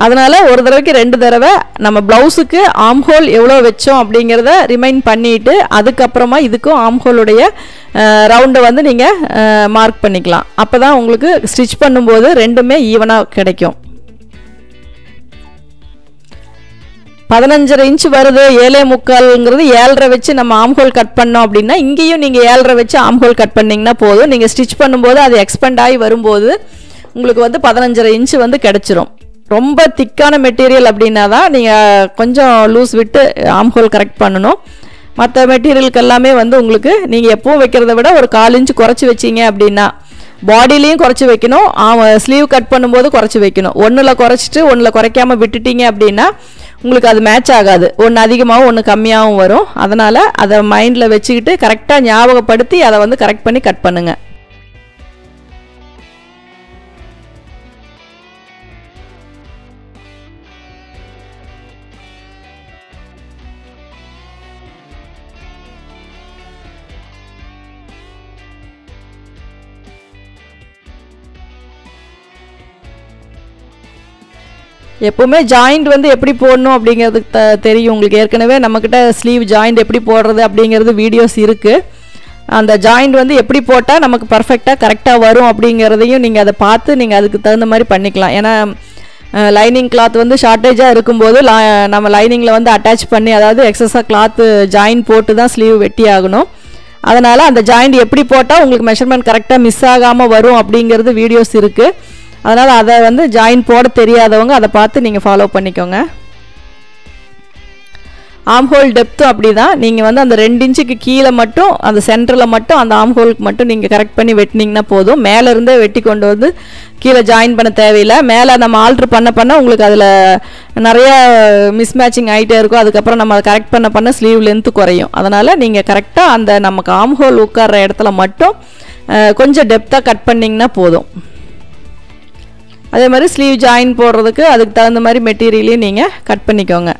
அதனால் ஒரு தடவைக்கு ரெண்டு தடவை நம்ம ப்ளவுஸுக்கு ஆம்ஹோல் எவ்வளோ வச்சோம் அப்படிங்கிறத ரிமைண்ட் பண்ணிவிட்டு அதுக்கப்புறமா இதுக்கும் ஆம்ஹோலுடைய ரவுண்டை வந்து நீங்கள் மார்க் பண்ணிக்கலாம். அப்போ தான் உங்களுக்கு ஸ்டிச் பண்ணும்போது ரெண்டுமே ஈவனாக கிடைக்கும். பதினஞ்சரை இன்ச் வருது ஏழே முக்கால்ங்கிறது ஏழரை வச்சு நம்ம ஆம்ஹோல் கட் பண்ணோம் அப்படின்னா இங்கேயும் நீங்கள் ஏழரை வச்சு ஆம்ஹோல் கட் பண்ணிங்கன்னா போதும். நீங்கள் ஸ்டிச் பண்ணும்போது அது எக்ஸ்பெண்ட் ஆகி வரும்போது உங்களுக்கு வந்து பதினஞ்சரை இன்ச்சு வந்து கிடச்சிரும். ரொம்ப திக்கான மெட்டீரியல் அப்படின்னா தான் நீங்கள் கொஞ்சம் லூஸ் விட்டு ஆம்ஹோல் கரெக்ட் பண்ணணும். மற்ற மெட்டீரியலுக்கு எல்லாமே வந்து உங்களுக்கு நீங்கள் எப்பவும் வைக்கிறத விட ஒரு கால் இன்ச்சு குறைச்சி வச்சீங்க அப்படின்னா பாடிலையும் குறைச்சி வைக்கணும். ஸ்லீவ் கட் பண்ணும்போது குறைச்சி வைக்கணும். ஒன்றில் குறைச்சிட்டு ஒன்றில் குறைக்காமல் விட்டுட்டீங்க அப்படின்னா உங்களுக்கு அது மேட்ச் ஆகாது. ஒன்று அதிகமாகவும் ஒன்று கம்மியாகவும் வரும். அதனால் அதை மைண்டில் வச்சுக்கிட்டு கரெக்டாக ஞாபகப்படுத்தி அதை வந்து கரெக்ட் பண்ணி கட் பண்ணுங்கள் எப்போவுமே ஜாயிண்ட் வந்து எப்படி போடணும் அப்படிங்கிறது த தெரியும். உங்களுக்கு ஏற்கனவே நம்மக்கிட்ட ஸ்லீவ் ஜாயிண்ட் எப்படி போடுறது அப்படிங்கிறது வீடியோஸ் இருக்குது அந்த ஜாயிண்ட் வந்து எப்படி போட்டால் நமக்கு பர்ஃபெக்டாக கரெக்டாக வரும் அப்படிங்கிறதையும் நீங்கள் அதை பார்த்து நீங்கள் அதுக்கு தகுந்த மாதிரி பண்ணிக்கலாம். ஏன்னா லைனிங் கிளாத் வந்து ஷார்ட்டேஜாக இருக்கும்போது லா நம்ம லைனிங்கில் வந்து அட்டாச் பண்ணி அதாவது எக்ஸஸாக கிளாத்து ஜாயின் போட்டு தான் ஸ்லீவ் வெட்டி ஆகணும். அதனால் அந்த ஜாயிண்ட் எப்படி போட்டால் உங்களுக்கு மெஷர்மெண்ட் கரெக்டாக மிஸ் ஆகாமல் வரும் அப்படிங்கிறது வீடியோஸ் இருக்குது அதனால் அதை வந்து ஜாயின் போட தெரியாதவங்க அதை பார்த்து நீங்கள் ஃபாலோ பண்ணிக்கோங்க. ஆம்ஹோல் டெப்த்தும் அப்படி தான் நீங்கள் வந்து அந்த ரெண்டு இன்ச்சுக்கு கீழே மட்டும் அந்த சென்டரில் மட்டும் அந்த ஆம்ஹோலுக்கு மட்டும் நீங்கள் கரெக்ட் பண்ணி வெட்டினீங்கன்னா போதும். மேலேருந்தே வெட்டி கொண்டு வந்து கீழே ஜாயின் பண்ண தேவையில்லை. மேலே நம்ம ஆல்ட்ரு பண்ண பண்ண உங்களுக்கு அதில் நிறைய மிஸ் மேட்சிங் ஆகிட்டே இருக்கும். அதுக்கப்புறம் நம்ம அதை கரெக்ட் பண்ண பண்ண ஸ்லீவ் லென்த்து குறையும். அதனால் நீங்கள் கரெக்டாக அந்த நமக்கு ஆம்ஹோல் உட்கார்ற இடத்துல மட்டும் கொஞ்சம் டெப்த்தாக கட் பண்ணிங்கன்னா போதும். அதே மாதிரி ஸ்லீவ் ஜாயின் போடுறதுக்கு அதுக்கு தகுந்த மாதிரி மெட்டீரியலையும் நீங்கள் கட் பண்ணிக்கோங்க.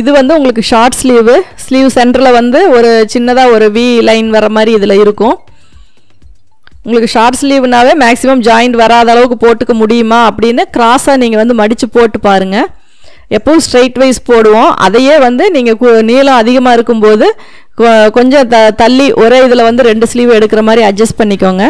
இது வந்து உங்களுக்கு ஷார்ட் ஸ்லீவு ஸ்லீவ் சென்டரில் வந்து ஒரு சின்னதாக ஒரு வி லைன் வர மாதிரி இதில் இருக்கும். உங்களுக்கு ஷார்ட் ஸ்லீவ்னாவே மேக்ஸிமம் ஜாயிண்ட் வராத அளவுக்கு போட்டுக்க முடியுமா அப்படின்னு கிராஸாக நீங்கள் வந்து மடித்து போட்டு பாருங்கள் எப்பவும் ஸ்ட்ரைட் வைஸ் போடுவோம். அதையே வந்து நீங்கள் நீளம் அதிகமாக இருக்கும்போது கொஞ்சம் த தள்ளி ஒரே இதில் வந்து ரெண்டு ஸ்லீவ் எடுக்கிற மாதிரி அட்ஜஸ்ட் பண்ணிக்கோங்க.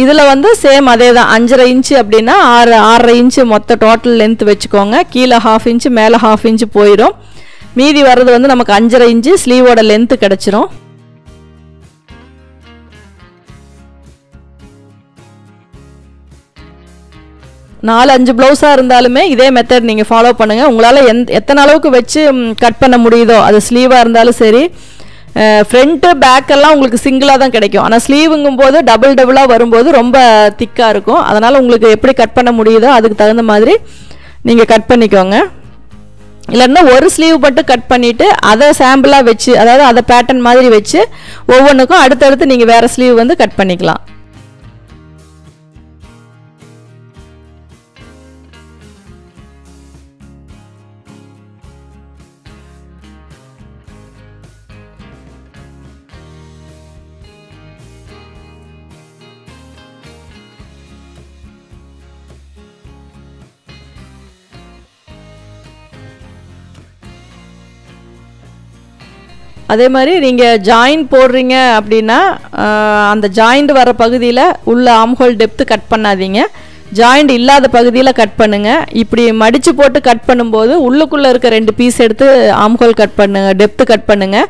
இதில் வந்து சேம் அதே தான் அஞ்சரை இன்ச்சு அப்படின்னா ஆறு ஆறரை இன்ச்சு மொத்த டோட்டல் லென்த் வச்சுக்கோங்க. கீழே ஹாஃப் இன்ச்சு மேலே ஹாஃப் இன்ச்சு போயிடும். மீதி வர்றது வந்து நமக்கு அஞ்சரை இன்ச்சு ஸ்லீவோட லென்த்து கிடச்சிரும். நாலு அஞ்சு ப்ளவுஸாக இருந்தாலுமே இதே மெத்தட் நீங்கள் ஃபாலோ பண்ணுங்கள் உங்களால் எந் எத்தனை அளவுக்கு வச்சு கட் பண்ண முடியுதோ அது ஸ்லீவாக இருந்தாலும் சரி ஃப்ரண்ட்டு பேக்கெல்லாம் உங்களுக்கு சிங்கிளாக தான் கிடைக்கும். ஆனால் ஸ்லீவுங்கும் போது டபுள் டபுளாக வரும்போது ரொம்ப திக்காக இருக்கும். அதனால் உங்களுக்கு எப்படி கட் பண்ண முடியுதோ அதுக்கு தகுந்த மாதிரி நீங்கள் கட் பண்ணிக்கோங்க. இல்லைன்னா ஒரு ஸ்லீவ் மட்டும் கட் பண்ணிவிட்டு அதை சாம்பிளாக வச்சு அதாவது அதை பேட்டர்ன் மாதிரி வச்சு ஒவ்வொன்றுக்கும் அடுத்தடுத்து நீங்கள் வேறு ஸ்லீவ் வந்து கட் பண்ணிக்கலாம். அதே மாதிரி நீங்கள் ஜாயின் போடுறீங்க அப்படின்னா அந்த ஜாயிண்ட் வர பகுதியில் உள்ள ஆம்ஹோல் டெப்த்து கட் பண்ணாதீங்க. ஜாயிண்ட் இல்லாத பகுதியில் கட் பண்ணுங்கள் இப்படி மடித்து போட்டு கட் பண்ணும்போது உள்ளுக்குள்ளே இருக்க ரெண்டு பீஸ் எடுத்து ஆம்ஹோல் கட் பண்ணுங்கள் டெப்த்து கட் பண்ணுங்கள்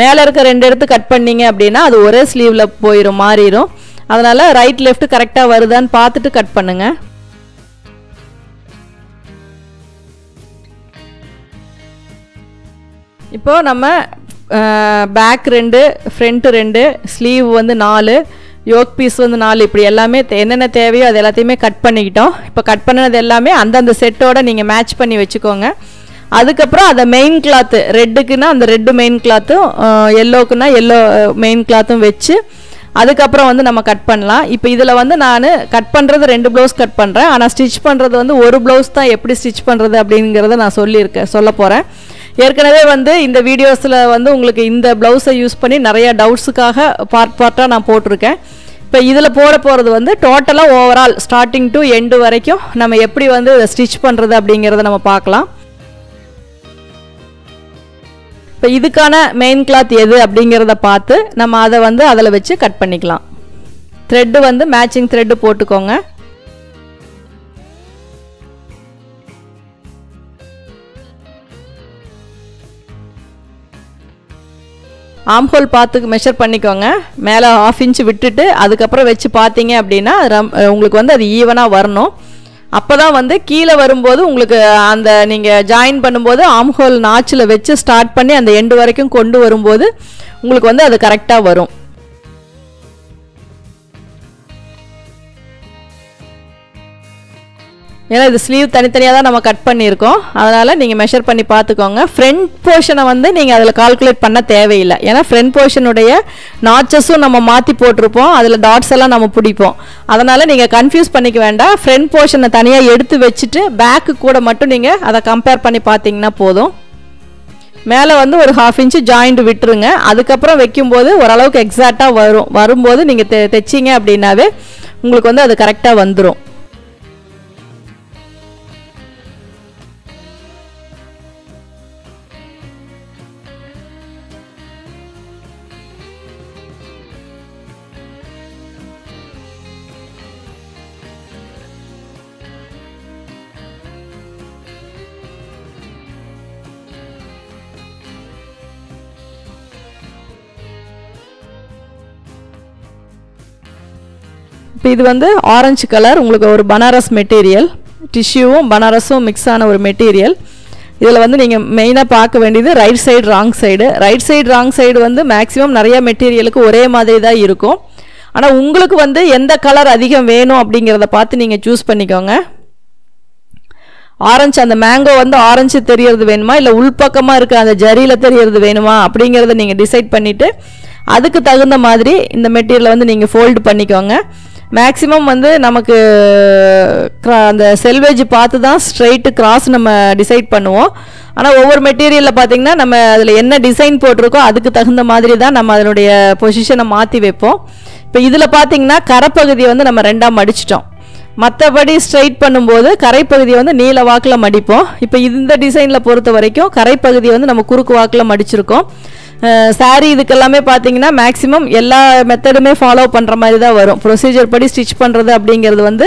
மேலே இருக்க ரெண்டு எடுத்து கட் பண்ணீங்க அப்படின்னா அது ஒரே ஸ்லீவில் போயிடும் மாறிடும் அதனால் ரைட் லெஃப்ட் கரெக்டாக வருதான்னு பார்த்துட்டு கட் பண்ணுங்கள் இப்போது நம்ம பேக் ரெண்டு ஃப்ரண்ட்டு ரெண்டு ஸ்லீவ் வந்து நாலு யோக் பீஸ் வந்து நாலு. இப்படி எல்லாமே என்னென்ன தேவையோ அது எல்லாத்தையுமே கட் பண்ணிக்கிட்டோம். இப்போ கட் பண்ணது எல்லாமே அந்தந்த செட்டோட நீங்கள் மேட்ச் பண்ணி வச்சுக்கோங்க. அதுக்கப்புறம் அதை மெயின் கிளாத்து ரெட்டுக்குன்னா அந்த ரெட்டு மெயின் கிளாத்தும் எல்லோக்குன்னா எல்லோ மெயின் கிளாத்தும் வச்சு அதுக்கப்புறம் வந்து நம்ம கட் பண்ணலாம். இப்போ இதில் வந்து நான் கட் பண்ணுறது ரெண்டு ப்ளவுஸ் கட் பண்ணுறேன் ஆனால் ஸ்டிச் பண்ணுறது வந்து ஒரு ப்ளவுஸ் தான் எப்படி ஸ்டிச் பண்ணுறது அப்படிங்கிறத நான் சொல்லியிருக்கேன் சொல்ல போகிறேன் ஏற்கனவே வந்து இந்த வீடியோஸில் வந்து உங்களுக்கு இந்த ப்ளவுஸை யூஸ் பண்ணி நிறைய டவுட்ஸுக்காக பார்ட் பார்ட்டாக நான் போட்டிருக்கேன். இப்போ இதில் போட போகிறது வந்து டோட்டலாக ஓவரால் ஸ்டார்டிங் டு எண்டு வரைக்கும் நம்ம எப்படி வந்து ஸ்டிச் பண்ணுறது அப்படிங்கிறத நம்ம பார்க்கலாம். இப்போ இதுக்கான மெயின் கிளாத் எது அப்படிங்கிறத பார்த்து நம்ம அதை வந்து அதில் வச்சு கட் பண்ணிக்கலாம். த்ரெட்டு வந்து மேட்சிங் த்ரெட்டு போட்டுக்கோங்க. ஆம்ஹோல் பார்த்து மெஷர் பண்ணிக்கோங்க. மேலே ஆஃப் இன்ச் விட்டுட்டு அதுக்கப்புறம் வச்சு பார்த்தீங்க அப்படின்னா ரம்- உங்களுக்கு வந்து அது ஈவனாக வரணும். அப்போ தான் வந்து கீழே வரும்போது உங்களுக்கு அந்த நீங்கள் ஜாயின் பண்ணும்போது ஆம்ஹோல் நாச்சில் வச்சு ஸ்டார்ட் பண்ணி அந்த எண்டு வரைக்கும் கொண்டு வரும்போது உங்களுக்கு வந்து அது கரெக்டாக வரும். ஏன்னா இது ஸ்லீவ் தனித்தனியாக தான் நம்ம கட் பண்ணியிருக்கோம். அதனால் நீங்கள் மெஷர் பண்ணி பார்த்துக்கோங்க. ஃப்ரண்ட் போர்ஷனை வந்து நீங்கள் அதில் கால்குலேட் பண்ண தேவையில்லை. ஏன்னா ஃப்ரண்ட் போர்ஷனுடைய நாச்சஸும் நம்ம மாற்றி போட்டிருப்போம். அதில் டாட்ஸ் எல்லாம் நம்ம பிடிப்போம். அதனால் நீங்கள் கன்ஃபியூஸ் பண்ணிக்க வேண்டாம். ஃப்ரண்ட் போர்ஷனை தனியாக எடுத்து வச்சுட்டு பேக்கு கூட மட்டும் நீங்கள் அதை கம்பேர் பண்ணி பார்த்தீங்கன்னா போதும். மேலே வந்து ஒரு ஹாஃப் இன்ச்சு ஜாயிண்ட் விட்டுருங்க. அதுக்கப்புறம் வைக்கும்போது ஓரளவுக்கு எக்ஸாக்டாக வரும். வரும்போது நீங்கள் தெ தைச்சிங்க அப்படின்னாவே உங்களுக்கு வந்து அது கரெக்டாக வந்துடும் இப்போ இது வந்து ஆரஞ்சு கலர் உங்களுக்கு ஒரு பனாரஸ் மெட்டீரியல் டிஷ்யூவும் பனாரஸும் மிக்ஸ் ஆன ஒரு மெட்டீரியல் இதில் வந்து நீங்கள் மெயினாக பார்க்க வேண்டியது right side wrong side right side wrong side வந்து மேக்ஸிமம் நிறையா மெட்டீரியலுக்கு ஒரே மாதிரி தான் இருக்கும். ஆனால் உங்களுக்கு வந்து எந்த கலர் அதிகம் வேணும் அப்படிங்கிறத பார்த்து நீங்கள் சூஸ் பண்ணிக்கோங்க. ஆரஞ்சு அந்த மேங்கோ வந்து ஆரஞ்சு தெரியறது வேணுமா? இல்லை உள்பக்கமாக இருக்க அந்த ஜரியில் தெரியறது வேணுமா? அப்படிங்கிறத நீங்கள் டிசைட் பண்ணிவிட்டு அதுக்கு தகுந்த மாதிரி இந்த மெட்டீரியலை வந்து நீங்கள் ஃபோல்டு பண்ணிக்கோங்க. மேக்ஸிமம் வந்து நமக்கு அந்த செல்வேஜ் பார்த்து தான் ஸ்ட்ரைட்டு கிராஸ் நம்ம டிசைட் பண்ணுவோம். ஆனால் ஒவ்வொரு மெட்டீரியலில் பார்த்தீங்கன்னா நம்ம அதில் என்ன டிசைன் போட்டிருக்கோ அதுக்கு தகுந்த மாதிரி தான் நம்ம அதனுடைய பொசிஷனை மாற்றி வைப்போம். இப்போ இதில் பார்த்தீங்கன்னா கரைப்பகுதியை வந்து நம்ம ரெண்டாக மடிச்சிட்டோம். மற்றபடி ஸ்ட்ரைட் பண்ணும்போது கரைப்பகுதியை வந்து நீல வாக்கில் மடிப்போம். இப்போ இந்த டிசைனில் பொறுத்த வரைக்கும் கரைப்பகுதியை வந்து நம்ம குறுக்கு வாக்கில் மடிச்சிருக்கோம். சாரீ இதுக்கெல்லாமே பார்த்தீங்கன்னா மேக்ஸிமம் எல்லா மெத்தடுமே ஃபாலோ பண்ணுற மாதிரி தான் வரும். ப்ரொசீஜர் படி ஸ்டிச் பண்ணுறது அப்படிங்கிறது வந்து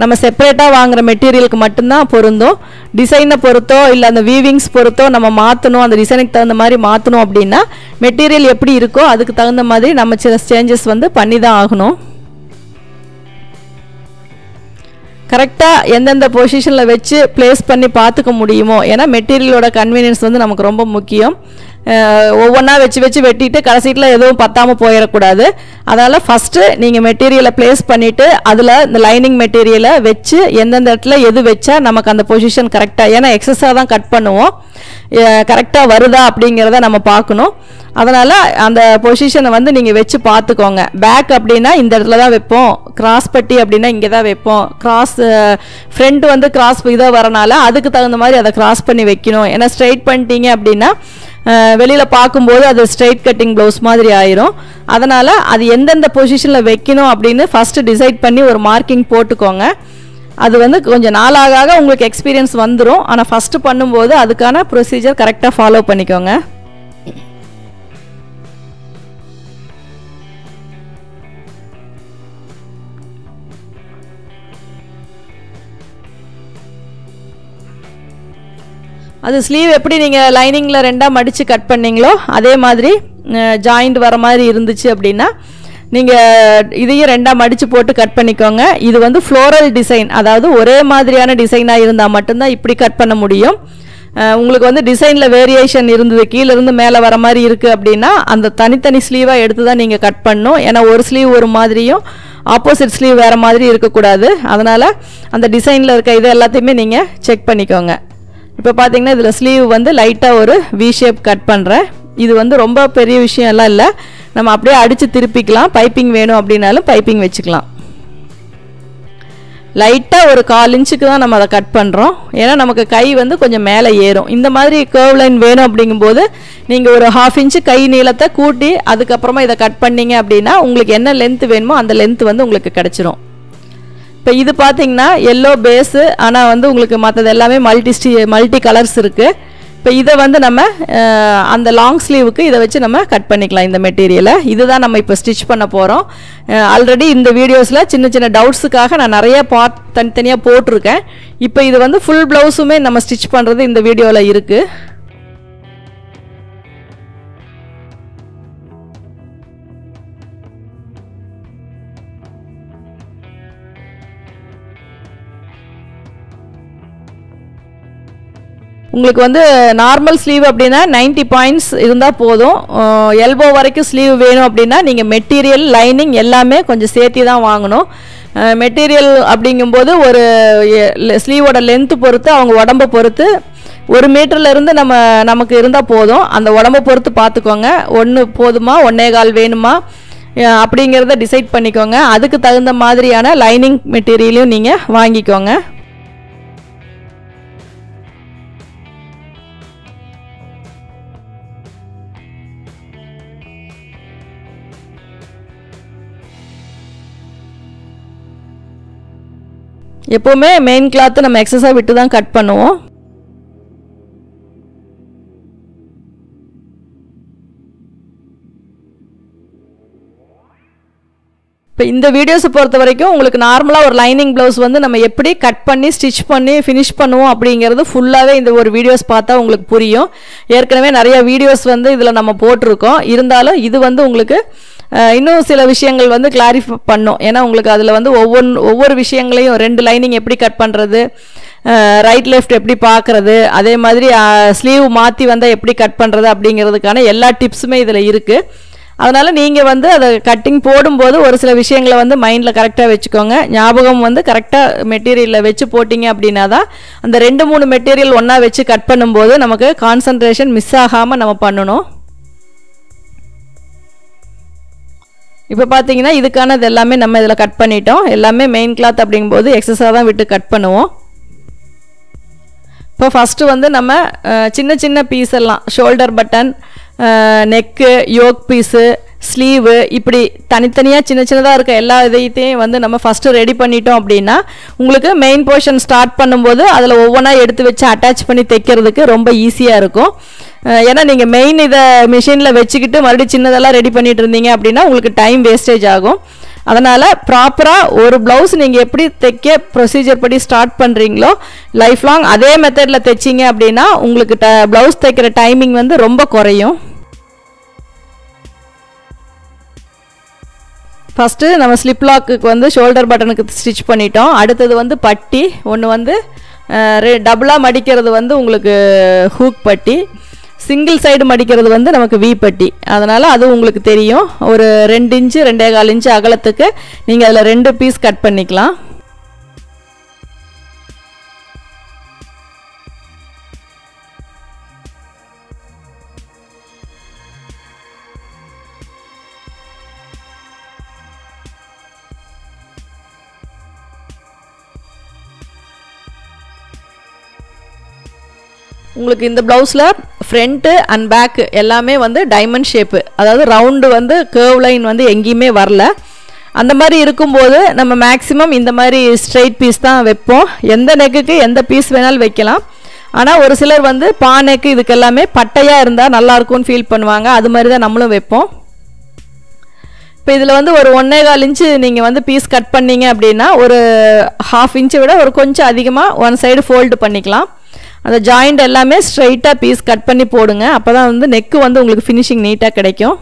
நம்ம செப்பரேட்டாக வாங்குகிற மெட்டீரியலுக்கு மட்டும்தான் பொருந்தும். டிசைனை பொறுத்தோ இல்லை அந்த வீவிங்ஸ் பொறுத்தோ நம்ம மாற்றணும் அந்த டிசைனுக்கு தகுந்த மாதிரி மாற்றணும் அப்படின்னா மெட்டீரியல் எப்படி இருக்கோ அதுக்கு தகுந்த மாதிரி நம்ம சில சேஞ்சஸ் வந்து பண்ணி தான் ஆகணும் கரெக்டாக எந்தெந்த பொசிஷனில் வச்சு ப்ளேஸ் பண்ணி பார்த்துக்க முடியுமோ ஏன்னா மெட்டீரியலோட கன்வீனியன்ஸ் வந்து நமக்கு ரொம்ப முக்கியம். ஒவ்வொன்றா வச்சு வச்சு வெட்டிட்டு கடைசியில் எதுவும் பத்தாமல் போயிடக்கூடாது. அதனால் ஃபஸ்ட்டு நீங்கள் மெட்டீரியலை ப்ளேஸ் பண்ணிவிட்டு அதில் இந்த லைனிங் மெட்டீரியலை வச்சு எந்தெந்த இடத்துல எது வச்சா நமக்கு அந்த பொசிஷன் கரெக்டாக ஏன்னா எக்ஸஸாக தான் கட் பண்ணுவோம். கரெக்டாக வருதா அப்படிங்கிறத நம்ம பார்க்கணும். அதனால் அந்த பொசிஷனை வந்து நீங்கள் வச்சு பார்த்துக்கோங்க. பேக் அப்படின்னா இந்த இடத்துல தான் வைப்போம். கிராஸ் பட்டி அப்படின்னா இங்கே தான் வைப்போம். கிராஸ் ஃப்ரண்ட் வந்து கிராஸ் இதாக வரனால அதுக்கு தகுந்த மாதிரி அதை கிராஸ் பண்ணி வைக்கணும். ஏன்னா ஸ்ட்ரைட் பண்ணிட்டீங்க அப்படின்னா வெளியில் பார்க்கும்போது அது ஸ்ட்ரைட் கட்டிங் ப்ளவுஸ் மாதிரி ஆயிரும். அதனால் அது எந்தெந்த பொசிஷனில் வைக்கணும் அப்படின்னு ஃபஸ்ட்டு டிசைட் பண்ணி ஒரு மார்க்கிங் போட்டுக்கோங்க. அது வந்து கொஞ்சம் நாளாக ஆக உங்களுக்கு எக்ஸ்பீரியன்ஸ் வந்துடும் ஆனால் ஃபஸ்ட்டு பண்ணும்போது அதுக்கான ப்ரொசீஜர் கரெக்டாக ஃபாலோ பண்ணிக்கோங்க. அது ஸ்லீவ் எப்படி நீங்கள் லைனிங்கில் ரெண்டாக மடித்து கட் பண்ணிங்களோ அதே மாதிரி ஜாயிண்ட் வர மாதிரி இருந்துச்சு அப்படின்னா நீங்கள் இதையும் ரெண்டாக மடித்து போட்டு கட் பண்ணிக்கோங்க. இது வந்து ஃப்ளோரல் டிசைன் அதாவது ஒரே மாதிரியான டிசைனாக இருந்தால் மட்டும்தான் இப்படி கட் பண்ண முடியும். உங்களுக்கு வந்து டிசைனில் வேரியேஷன் இருந்தது கீழே இருந்து மேலே வர மாதிரி இருக்குது அப்படின்னா அந்த தனித்தனி ஸ்லீவாக எடுத்து தான் நீங்கள் கட் பண்ணணும். ஏன்னா ஒரு ஸ்லீவ் ஒரு மாதிரியும் ஆப்போசிட் ஸ்லீவ் வேறு மாதிரி இருக்கக்கூடாது. அதனால் அந்த டிசைனில் இருக்க இது எல்லாத்தையுமே நீங்கள் செக் பண்ணிக்கோங்க. இப்போ பார்த்தீங்கன்னா இதில் ஸ்லீவ் வந்து லைட்டாக ஒரு வி ஷேப் கட் பண்ணுறேன் இது வந்து ரொம்ப பெரிய விஷயம்லாம் இல்லை. நம்ம அப்படியே அடித்து திருப்பிக்கலாம். பைப்பிங் வேணும் அப்படின்னாலும் பைப்பிங் வச்சுக்கலாம். லைட்டாக ஒரு கால் இன்ச்சுக்கு தான் நம்ம அதை கட் பண்ணுறோம் ஏன்னா நமக்கு கை வந்து கொஞ்சம் மேலே ஏறும். இந்த மாதிரி கேர்வ் லைன் வேணும் அப்படிங்கும்போது நீங்கள் ஒரு ஹாஃப் இன்ச்சு கை நீளத்தை கூட்டி அதுக்கப்புறமா இதை கட் பண்ணீங்க அப்படின்னா உங்களுக்கு என்ன லென்த் வேணுமோ அந்த லென்த் வந்து உங்களுக்கு கிடச்சிரும். இப்போ இது பார்த்தீங்கன்னா எல்லோ பேஸு ஆனால் வந்து உங்களுக்கு மற்றது எல்லாமே மல்டி ஸ்டி மல்டி கலர்ஸ் இருக்குது இப்போ இதை வந்து நம்ம அந்த லாங் ஸ்லீவுக்கு இதை வச்சு நம்ம கட் பண்ணிக்கலாம் இந்த மெட்டீரியலை இதுதான் நம்ம இப்போ ஸ்டிச் பண்ண போகிறோம் ஆல்ரெடி இந்த வீடியோஸில் சின்ன சின்ன டவுட்ஸுக்காக நான் நிறைய பார்ட் தனித்தனியாக போட்டிருக்கேன். இப்போ இது வந்து ஃபுல் ப்ளவுஸுமே நம்ம ஸ்டிச் பண்ணுறது இந்த வீடியோவில் இருக்குது உங்களுக்கு வந்து நார்மல் ஸ்லீவ் அப்படின்னா 90 பாயிண்ட்ஸ் இருந்தால் போதும். எல்போ வரைக்கும் ஸ்லீவ் வேணும் அப்படின்னா நீங்கள் மெட்டீரியல் லைனிங் எல்லாமே கொஞ்சம் சேர்த்தி தான் வாங்கணும். மெட்டீரியல் அப்படிங்கும்போது ஒரு ஸ்லீவோட லென்த்து பொறுத்து அவங்க உடம்பை பொறுத்து ஒரு மீட்டர்லேருந்து நம்ம நமக்கு இருந்தால் போதும். அந்த உடம்பை பொறுத்து பார்த்துக்கோங்க. ஒன்று போதுமா ஒன்னே கால் வேணுமா அப்படிங்கிறத டிசைட் பண்ணிக்கோங்க. அதுக்கு தகுந்த மாதிரியான லைனிங் மெட்டீரியலையும் நீங்கள் வாங்கிக்கோங்க. எப்போவுமே மெயின் கிளாத்து நம்ம எக்ஸஸாக விட்டு தான் கட் பண்ணுவோம். இப்போ இந்த வீடியோஸை பொறுத்த வரைக்கும் உங்களுக்கு நார்மலாக ஒரு லைனிங் ப்ளவுஸ் வந்து நம்ம எப்படி கட் பண்ணி ஸ்டிச் பண்ணி ஃபினிஷ் பண்ணுவோம் அப்படிங்கிறது ஃபுல்லாகவே இந்த ஒரு வீடியோஸ் பார்த்தா உங்களுக்கு புரியும். ஏற்கனவே நிறைய வீடியோஸ் வந்து இதில் நம்ம போட்டிருக்கோம். இருந்தாலும் இது வந்து உங்களுக்கு இன்னும் சில விஷயங்கள் வந்து கிளாரிஃபை பண்ணும். ஏன்னா உங்களுக்கு அதில் வந்து ஒவ்வொன்று ஒவ்வொரு விஷயங்களையும் ரெண்டு லைனிங் எப்படி கட் பண்ணுறது ரைட் லெஃப்ட் எப்படி பார்க்குறது அதே மாதிரி ஸ்லீவ் மாற்றி வந்தால் எப்படி கட் பண்ணுறது அப்படிங்கிறதுக்கான எல்லா டிப்ஸுமே இதில் இருக்குது அதனால் நீங்கள் வந்து அதை கட்டிங் போடும்போது ஒரு சில விஷயங்களை வந்து மைண்டில் கரெக்டாக வச்சுக்கோங்க. ஞாபகம் வந்து கரெக்டாக மெட்டீரியலில் வச்சு போட்டிங்க அப்படின்னா தான் அந்த ரெண்டு மூணு மெட்டீரியல் ஒன்றா வச்சு கட் பண்ணும்போது நமக்கு கான்சன்ட்ரேஷன் மிஸ் ஆகாமல் நம்ம பண்ணணும். இப்போ பார்த்தீங்கன்னா இதுக்கானது எல்லாமே நம்ம இதில் கட் பண்ணிட்டோம். எல்லாமே மெயின் கிளாத் அப்படிங்கும்போது எக்ஸஸாக தான் விட்டு கட் பண்ணுவோம். இப்போ ஃபஸ்ட்டு வந்து நம்ம சின்ன சின்ன பீஸ் எல்லாம் shoulder button neck yoke piece sleeve இப்படி தனித்தனியாக சின்ன சின்னதாக இருக்க எல்லா இதையத்தையும் வந்து நம்ம ஃபஸ்ட்டு ரெடி பண்ணிட்டோம் அப்படின்னா உங்களுக்கு மெயின் போர்ஷன் ஸ்டார்ட் பண்ணும்போது அதில் ஒவ்வொன்றா எடுத்து வச்சு அட்டாச் பண்ணி தைக்கிறதுக்கு ரொம்ப ஈஸியாக இருக்கும். ஏன்னா நீங்கள் மெயின் இதை மிஷினில் வச்சுக்கிட்டு மறுபடியும் சின்னதெல்லாம் ரெடி பண்ணிட்டு இருந்தீங்க அப்படின்னா உங்களுக்கு டைம் வேஸ்டேஜ் ஆகும். அதனால் ப்ராப்பராக ஒரு ப்ளவுஸ் நீங்கள் எப்படி தைக்க ப்ரொசீஜர் படி ஸ்டார்ட் பண்ணுறீங்களோ லைஃப் லாங் அதே மெத்தடில் தைச்சிங்க அப்படின்னா உங்களுக்கு ட ப்ளவுஸ் தைக்கிற டைமிங் வந்து ரொம்ப குறையும். ஃபஸ்ட்டு நம்ம ஸ்லிப் லாக்குக்கு வந்து ஷோல்டர் பட்டனுக்கு ஸ்டிச் பண்ணிட்டோம். அடுத்தது வந்து பட்டி ஒன்று வந்து டபுளாக மடிக்கிறது வந்து உங்களுக்கு ஹூக் பட்டி. சிங்கிள் சைடு மடிக்கிறது வந்து நமக்கு வீப்பட்டி அதனால் அது உங்களுக்கு தெரியும். ஒரு ரெண்டு இன்ச்சு ரெண்டே கால் இன்ச்சு அகலத்துக்கு நீங்கள் அதில் ரெண்டு பீஸ் கட் பண்ணிக்கலாம். உங்களுக்கு இந்த ப்ளவுஸில் ஃப்ரண்ட்டு அண்ட் பேக்கு எல்லாமே வந்து டைமண்ட் ஷேப்பு அதாவது ரவுண்டு வந்து கேர்வ் லைன் வந்து எங்கேயுமே வரல. அந்த மாதிரி இருக்கும்போது நம்ம மேக்ஸிமம் இந்த மாதிரி ஸ்ட்ரெயிட் பீஸ் தான் வைப்போம். எந்த நெக்குக்கு எந்த பீஸ் வேணாலும் வைக்கலாம். ஆனால் ஒரு சிலர் வந்து பா நெக்கு இதுக்கு எல்லாமே பட்டையாக இருந்தால் நல்லா இருக்கும்னு ஃபீல் பண்ணுவாங்க. அது மாதிரி தான் நம்மளும் வைப்போம். இப்போ இதில் வந்து ஒரு ஒன்றே கால் இன்ச்சு நீங்கள் வந்து பீஸ் கட் பண்ணீங்க அப்படின்னா ஒரு ஹாஃப் இன்ச்சை விட ஒரு கொஞ்சம் அதிகமாக ஒன் சைடு ஃபோல்டு பண்ணிக்கலாம். அந்த ஜாயிண்ட் எல்லாமே ஸ்ட்ரைட்டாக பீஸ் கட் பண்ணி போடுங்க. அப்போ தான் வந்து நெக்கு வந்து உங்களுக்கு ஃபினிஷிங் நீட்டாக கிடைக்கும்.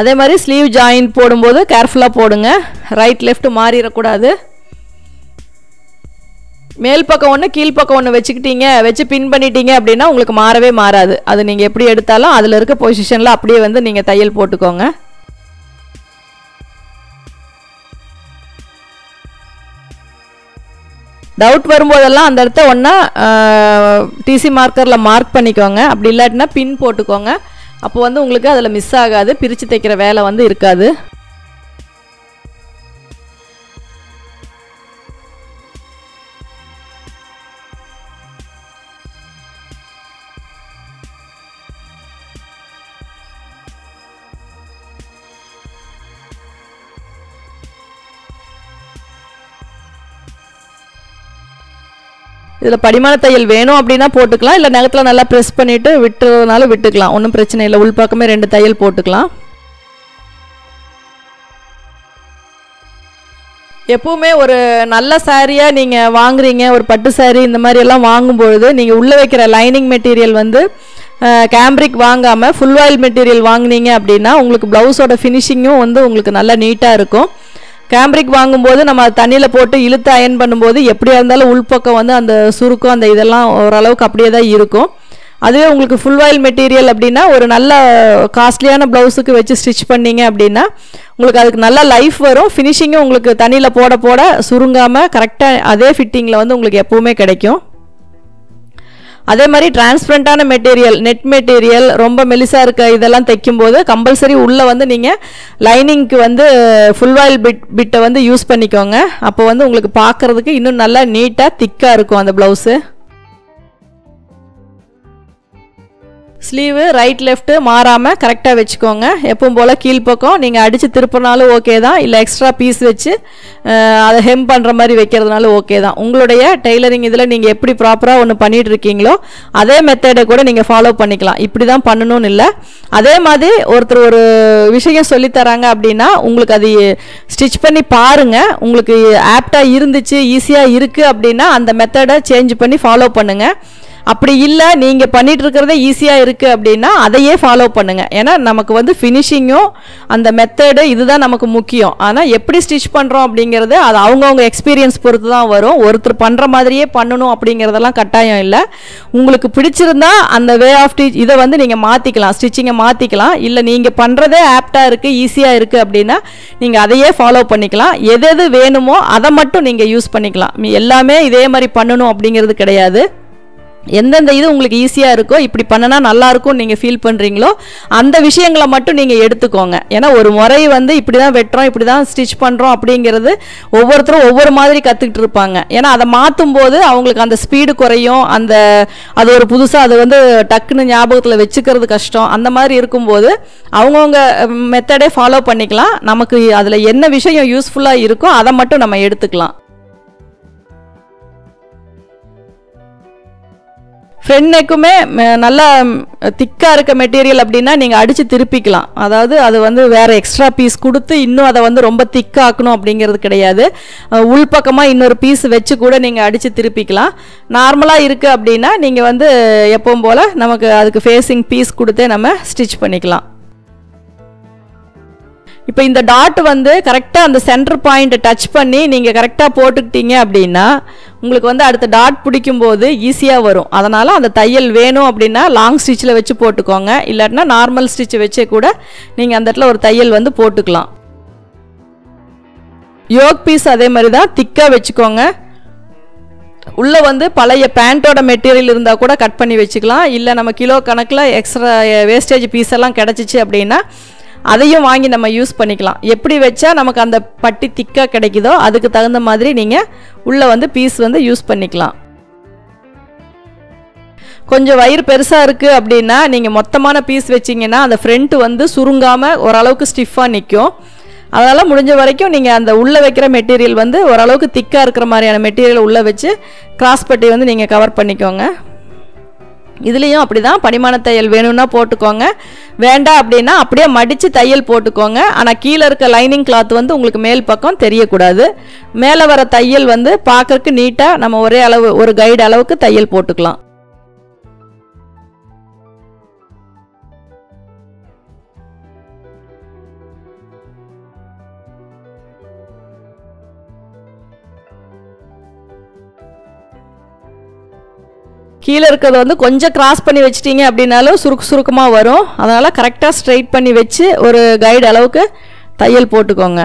அதே மாதிரி ஸ்லீவ் ஜாயின் போடும்போது கேர்ஃபுல்லாக போடுங்க. ரைட் லெஃப்ட் மாறிடக்கூடாது. மேல் பக்கம் ஒன்று கீழ்ப்பக்கம் ஒன்று வச்சுக்கிட்டீங்க வச்சு பின் பண்ணிட்டீங்க அப்படின்னா உங்களுக்கு மாறவே மாறாது. அது நீங்கள் எப்படி எடுத்தாலும் அதில் இருக்க பொசிஷனில் அப்படியே வந்து நீங்கள் தையல் போட்டுக்கோங்க. டவுட் வரும்போதெல்லாம் அந்த இடத்த ஒன்றா டிசி மார்க்கரில் மார்க் பண்ணிக்கோங்க. அப்படி இல்லாட்டினா பின் போட்டுக்கோங்க. அப்போ வந்து உங்களுக்கு அதில் மிஸ் ஆகாது. பிரித்து தைக்கிற வேலை வந்து இருக்காது. இதில் படிமான தையல் வேணும் அப்படின்னா போட்டுக்கலாம். இல்லை நகத்தில் நல்லா ப்ரெஸ் பண்ணிவிட்டு விட்டுறதுனால விட்டுக்கலாம். ஒன்றும் பிரச்சனை இல்லை. உள்பாக்கமே ரெண்டு தையல் போட்டுக்கலாம். எப்பவுமே ஒரு நல்ல சாரியாக நீங்கள் வாங்குறீங்க. ஒரு பட்டு சாரி இந்த மாதிரி எல்லாம் வாங்கும்பொழுது நீங்கள் உள்ளே வைக்கிற லைனிங் மெட்டீரியல் வந்து கேம்ப்ரிக் வாங்காமல் ஃபுல் ஆயில் மெட்டீரியல் வாங்குனீங்க அப்படின்னா உங்களுக்கு ப்ளவுஸோட ஃபினிஷிங்கும் வந்து உங்களுக்கு நல்லா நீட்டாக இருக்கும். கேம்ப்ரிக் வாங்கும்போது நம்ம தண்ணியில் போட்டு இழுத்து அயன் பண்ணும்போது எப்படியா இருந்தாலும் உள்பக்கம் வந்து அந்த சுருக்கம் அந்த இதெல்லாம் ஓரளவுக்கு அப்படியே தான் இருக்கும். அதுவே உங்களுக்கு ஃபுல் வாயில் மெட்டீரியல் அப்படின்னா ஒரு நல்ல காஸ்ட்லியான ப்ளவுஸுக்கு வச்சு ஸ்டிச் பண்ணீங்க அப்படின்னா உங்களுக்கு அதுக்கு நல்ல லைஃப் வரும். ஃபினிஷிங்கும் உங்களுக்கு தண்ணியில் போட போட சுருங்காமல் கரெக்டாக அதே ஃபிட்டிங்கில் வந்து உங்களுக்கு எப்போவுமே கிடைக்கும். அதே மாதிரி டிரான்ஸ்பரண்டான மெட்டீரியல் நெட் மெட்டீரியல் ரொம்ப மெலிசாக இருக்க இதெல்லாம் தைக்கும்போது கம்பல்சரி உள்ளே வந்து நீங்கள் லைனிங்க்கு வந்து ஃபுல் வாயில் பிட் பிட்டை வந்து யூஸ் பண்ணிக்கோங்க. அப்போ வந்து உங்களுக்கு பார்க்குறதுக்கு இன்னும் நல்லா நீட்டாக திக்காக இருக்கும் அந்த ப்ளவுஸு ஸ்லீவு ரைட் லெஃப்ட்டு மாறாமல் கரெக்டாக வச்சுக்கோங்க. எப்பவும் போல் கீழ்ப்பக்கம். நீங்கள் அடித்து திருப்பினாலும் ஓகே தான். இல்லை எக்ஸ்ட்ரா பீஸ் வச்சு அதை ஹெம் பண்ணுற மாதிரி வைக்கிறதுனாலும் ஓகே தான். உங்களுடைய டெய்லரிங் இதில் நீங்கள் எப்படி ப்ராப்பராக ஒன்று பண்ணிட்டு இருக்கீங்களோ அதே மெத்தடை கூட நீங்கள் ஃபாலோ பண்ணிக்கலாம். இப்படி தான் பண்ணணும்னு இல்லை. அதே மாதிரி ஒருத்தர் ஒரு விஷயம் சொல்லித் தராங்க அப்படின்னா உங்களுக்கு அது ஸ்டிச் பண்ணி பாருங்கள் உங்களுக்கு ஆப்டாக இருந்துச்சு ஈஸியாக இருக்குது அப்படின்னா அந்த மெத்தடை சேஞ்ச் பண்ணி ஃபாலோ பண்ணுங்கள் அப்படி இல்லை நீங்கள் பண்ணிட்டு இருக்கிறதே ஈஸியாக இருக்குது அப்படின்னா அதையே ஃபாலோ பண்ணுங்கள் ஏன்னா நமக்கு வந்து ஃபினிஷிங்கும் அந்த மெத்தடு இதுதான் நமக்கு முக்கியம். ஆனால் எப்படி ஸ்டிச் பண்ணுறோம் அப்படிங்கிறது அது அவங்கவுங்க எக்ஸ்பீரியன்ஸ் பொறுத்து தான் வரும். ஒருத்தர் பண்ணுற மாதிரியே பண்ணணும் அப்படிங்கிறதெல்லாம் கட்டாயம் இல்லை. உங்களுக்கு பிடிச்சிருந்தா அந்த வே ஆஃப் டீச் இதை வந்து நீங்கள் மாற்றிக்கலாம் ஸ்டிச்சிங்கை மாற்றிக்கலாம் இல்லை நீங்கள் பண்ணுறதே ஆப்டாக இருக்குது ஈஸியாக இருக்குது அப்படின்னா நீங்கள் அதையே ஃபாலோ பண்ணிக்கலாம். எது எது வேணுமோ அதை மட்டும் நீங்கள் யூஸ் பண்ணிக்கலாம். எல்லாமே இதே மாதிரி பண்ணணும் அப்படிங்கிறது கிடையாது. எந்தெந்த இது உங்களுக்கு ஈஸியாக இருக்கோ இப்படி பண்ணனா நல்லாயிருக்கும் நீங்கள் ஃபீல் பண்ணுறீங்களோ அந்த விஷயங்களை மட்டும் நீங்கள் எடுத்துக்கோங்க. ஏன்னா ஒரு முறை வந்து இப்படி தான் வெட்டுறோம் இப்படி தான் ஸ்டிச் பண்ணுறோம் அப்படிங்கிறது ஒவ்வொருத்தரும் ஒவ்வொரு மாதிரி கற்றுக்கிட்டு இருப்பாங்க. ஏன்னா அதை மாற்றும் போது அவங்களுக்கு அந்த ஸ்பீடு குறையும் அந்த அது ஒரு புதுசாக அது வந்து டக்குன்னு ஞாபகத்தில் வச்சுக்கிறது கஷ்டம். அந்த மாதிரி இருக்கும்போது அவங்கவுங்க மெத்தடே ஃபாலோ பண்ணிக்கலாம். நமக்கு அதில் என்ன விஷயம் யூஸ்ஃபுல்லாக இருக்கோ அதை மட்டும் நம்ம எடுத்துக்கலாம். ஃப்ரண்ட் நெக்குமே நல்லா திக்காக இருக்க மெட்டீரியல் அப்படின்னா நீங்கள் அடித்து திருப்பிக்கலாம். அதாவது அது வந்து வேறு எக்ஸ்ட்ரா பீஸ் கொடுத்து இன்னும் அதை வந்து ரொம்ப திக்காக்கணும் அப்படிங்கிறது கிடையாது. உள்பக்கமாக இன்னொரு பீஸ் வச்சு கூட நீங்கள் அடித்து திருப்பிக்கலாம். நார்மலாக இருக்குது அப்படின்னா நீங்கள் வந்து எப்பவும் போல் நமக்கு அதுக்கு ஃபேஸிங் பீஸ் கொடுத்தே நம்ம ஸ்டிச் பண்ணிக்கலாம். இப்போ இந்த டாட் வந்து கரெக்டாக அந்த சென்டர் பாயிண்ட்டை டச் பண்ணி நீங்கள் கரெக்டாக போட்டுக்கிட்டீங்க அப்படின்னா உங்களுக்கு வந்து அடுத்த டாட் பிடிக்கும்போது ஈஸியாக வரும். அதனால் அந்த தையல் வேணும் அப்படின்னா லாங் ஸ்டிச்சில் வச்சு போட்டுக்கோங்க. இல்லாட்டினா நார்மல் ஸ்டிச்சை வச்சே கூட நீங்கள் அந்த இடத்துல ஒரு தையல் வந்து போட்டுக்கலாம். யோக் பீஸ் அதே மாதிரி தான் திக்காக வச்சுக்கோங்க. உள்ளே வந்து பழைய பேண்ட்டோட மெட்டீரியல் இருந்தால் கூட கட் பண்ணி வச்சுக்கலாம். இல்லை நம்ம கிலோ கணக்கில் எக்ஸ்ட்ரா வேஸ்டேஜ் பீஸ் எல்லாம் கிடச்சிச்சு அப்படின்னா அதையும் வாங்கி நம்ம யூஸ் பண்ணிக்கலாம். எப்படி வச்சா நமக்கு அந்த பட்டி திக்காக கிடைக்குதோ அதுக்கு தகுந்த மாதிரி நீங்கள் உள்ளே வந்து பீஸ் வந்து யூஸ் பண்ணிக்கலாம். கொஞ்சம் வயிறு பெருசாக இருக்குது அப்படின்னா நீங்கள் மொத்தமான பீஸ் வச்சிங்கன்னா அந்த ஃப்ரண்ட் வந்து சுருங்காமல் ஓரளவுக்கு ஸ்டிஃபாக நிற்கும் அதனால் முடிஞ்ச வரைக்கும் நீங்கள் அந்த உள்ளே வைக்கிற மெட்டீரியல் வந்து ஓரளவுக்கு திக்காக இருக்கிற மாதிரியான மெட்டீரியல் உள்ளே வச்சு கிராஸ் பட்டி வந்து நீங்கள் கவர் பண்ணிக்கோங்க. இதுலேயும் அப்படி தான் படிமான தையல் வேணும்னா போட்டுக்கோங்க. வேண்டாம் அப்படின்னா அப்படியே மடித்து தையல் போட்டுக்கோங்க. ஆனால் கீழே இருக்க லைனிங் கிளாத் வந்து உங்களுக்கு மேல் பக்கம் தெரியக்கூடாது. மேலே வர தையல் வந்து பார்க்கறக்கு நீட்டாக நம்ம ஒரே அளவு ஒரு கைடு அளவுக்கு தையல் போட்டுக்கலாம். கீழே இருக்கிறது வந்து கொஞ்சம் கிராஸ் பண்ணி வச்சிட்டீங்க அப்படின்னாலும் சுருக்கு சுருக்கமாக வரும். அதனால் கரெக்டாக ஸ்ட்ரைட் பண்ணி வச்சு ஒரு கைடு அளவுக்கு தையல் போட்டுக்கோங்க.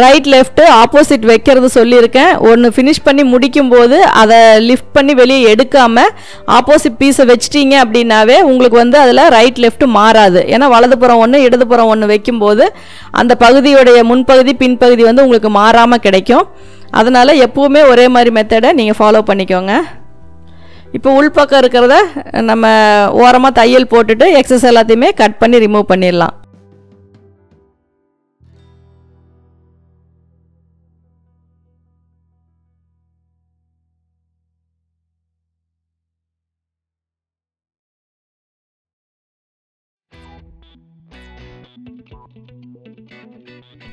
ரைட் லெஃப்ட்டு ஆப்போசிட் வைக்கிறது சொல்லியிருக்கேன். ஒன்று ஃபினிஷ் பண்ணி முடிக்கும்போது அதை லிஃப்ட் பண்ணி வெளியே எடுக்காமல் ஆப்போசிட் பீஸை வச்சிட்டீங்க அப்படின்னாவே உங்களுக்கு வந்து அதில் ரைட் லெஃப்ட் மாறாது. ஏன்னா வலதுபுறம் ஒன்று இடதுபுறம் ஒன்று வைக்கும்போது அந்த பகுதியுடைய முன்பகுதி பின்பகுதி வந்து உங்களுக்கு மாறாமல் கிடைக்கும். அதனால் எப்போவுமே ஒரே மாதிரி மெத்தடை நீங்கள் ஃபாலோ பண்ணிக்கோங்க. இப்போ உள்பக்கம் இருக்கிறத நம்ம ஓரமாக தையல் போட்டுட்டு எக்ஸஸ் எல்லாத்தையுமே கட் பண்ணி ரிமூவ் பண்ணிடலாம்.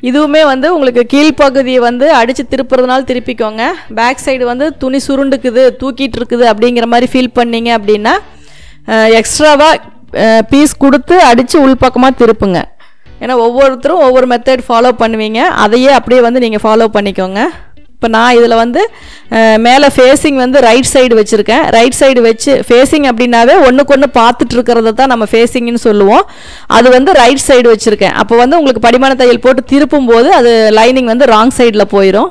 இதுவுமே வந்து உங்களுக்கு கீழ்ப்பகுதியை வந்து அடித்து திருப்புறதுனால திருப்பிக்கோங்க. பேக் சைடு வந்து துணி சுருண்டுக்குது தூக்கிட்டு இருக்குது அப்படிங்கிற மாதிரி ஃபீல் பண்ணீங்க அப்படின்னா எக்ஸ்ட்ராவாக பீஸ் கொடுத்து அடித்து உள்பக்கமாக திருப்புங்க. ஏன்னா ஒவ்வொருத்தரும் ஒவ்வொரு மெத்தட் ஃபாலோ பண்ணுவீங்க. அதையே அப்படியே வந்து நீங்கள் ஃபாலோ பண்ணிக்கோங்க. இப்போ நான் இதில் வந்து மேலே ஃபேஸிங் வந்து ரைட் சைடு வச்சுருக்கேன். ரைட் சைடு வச்சு ஃபேஸிங் அப்படின்னாவே ஒன்றுக்கு ஒன்று பார்த்துட்டு இருக்கிறத தான் நம்ம ஃபேஸிங்னு சொல்லுவோம். அது வந்து ரைட் சைடு வச்சுருக்கேன். அப்போ வந்து உங்களுக்கு படிமான தையல் போட்டு திருப்பும் போது அது லைனிங் வந்து ராங் சைடில் போயிடும்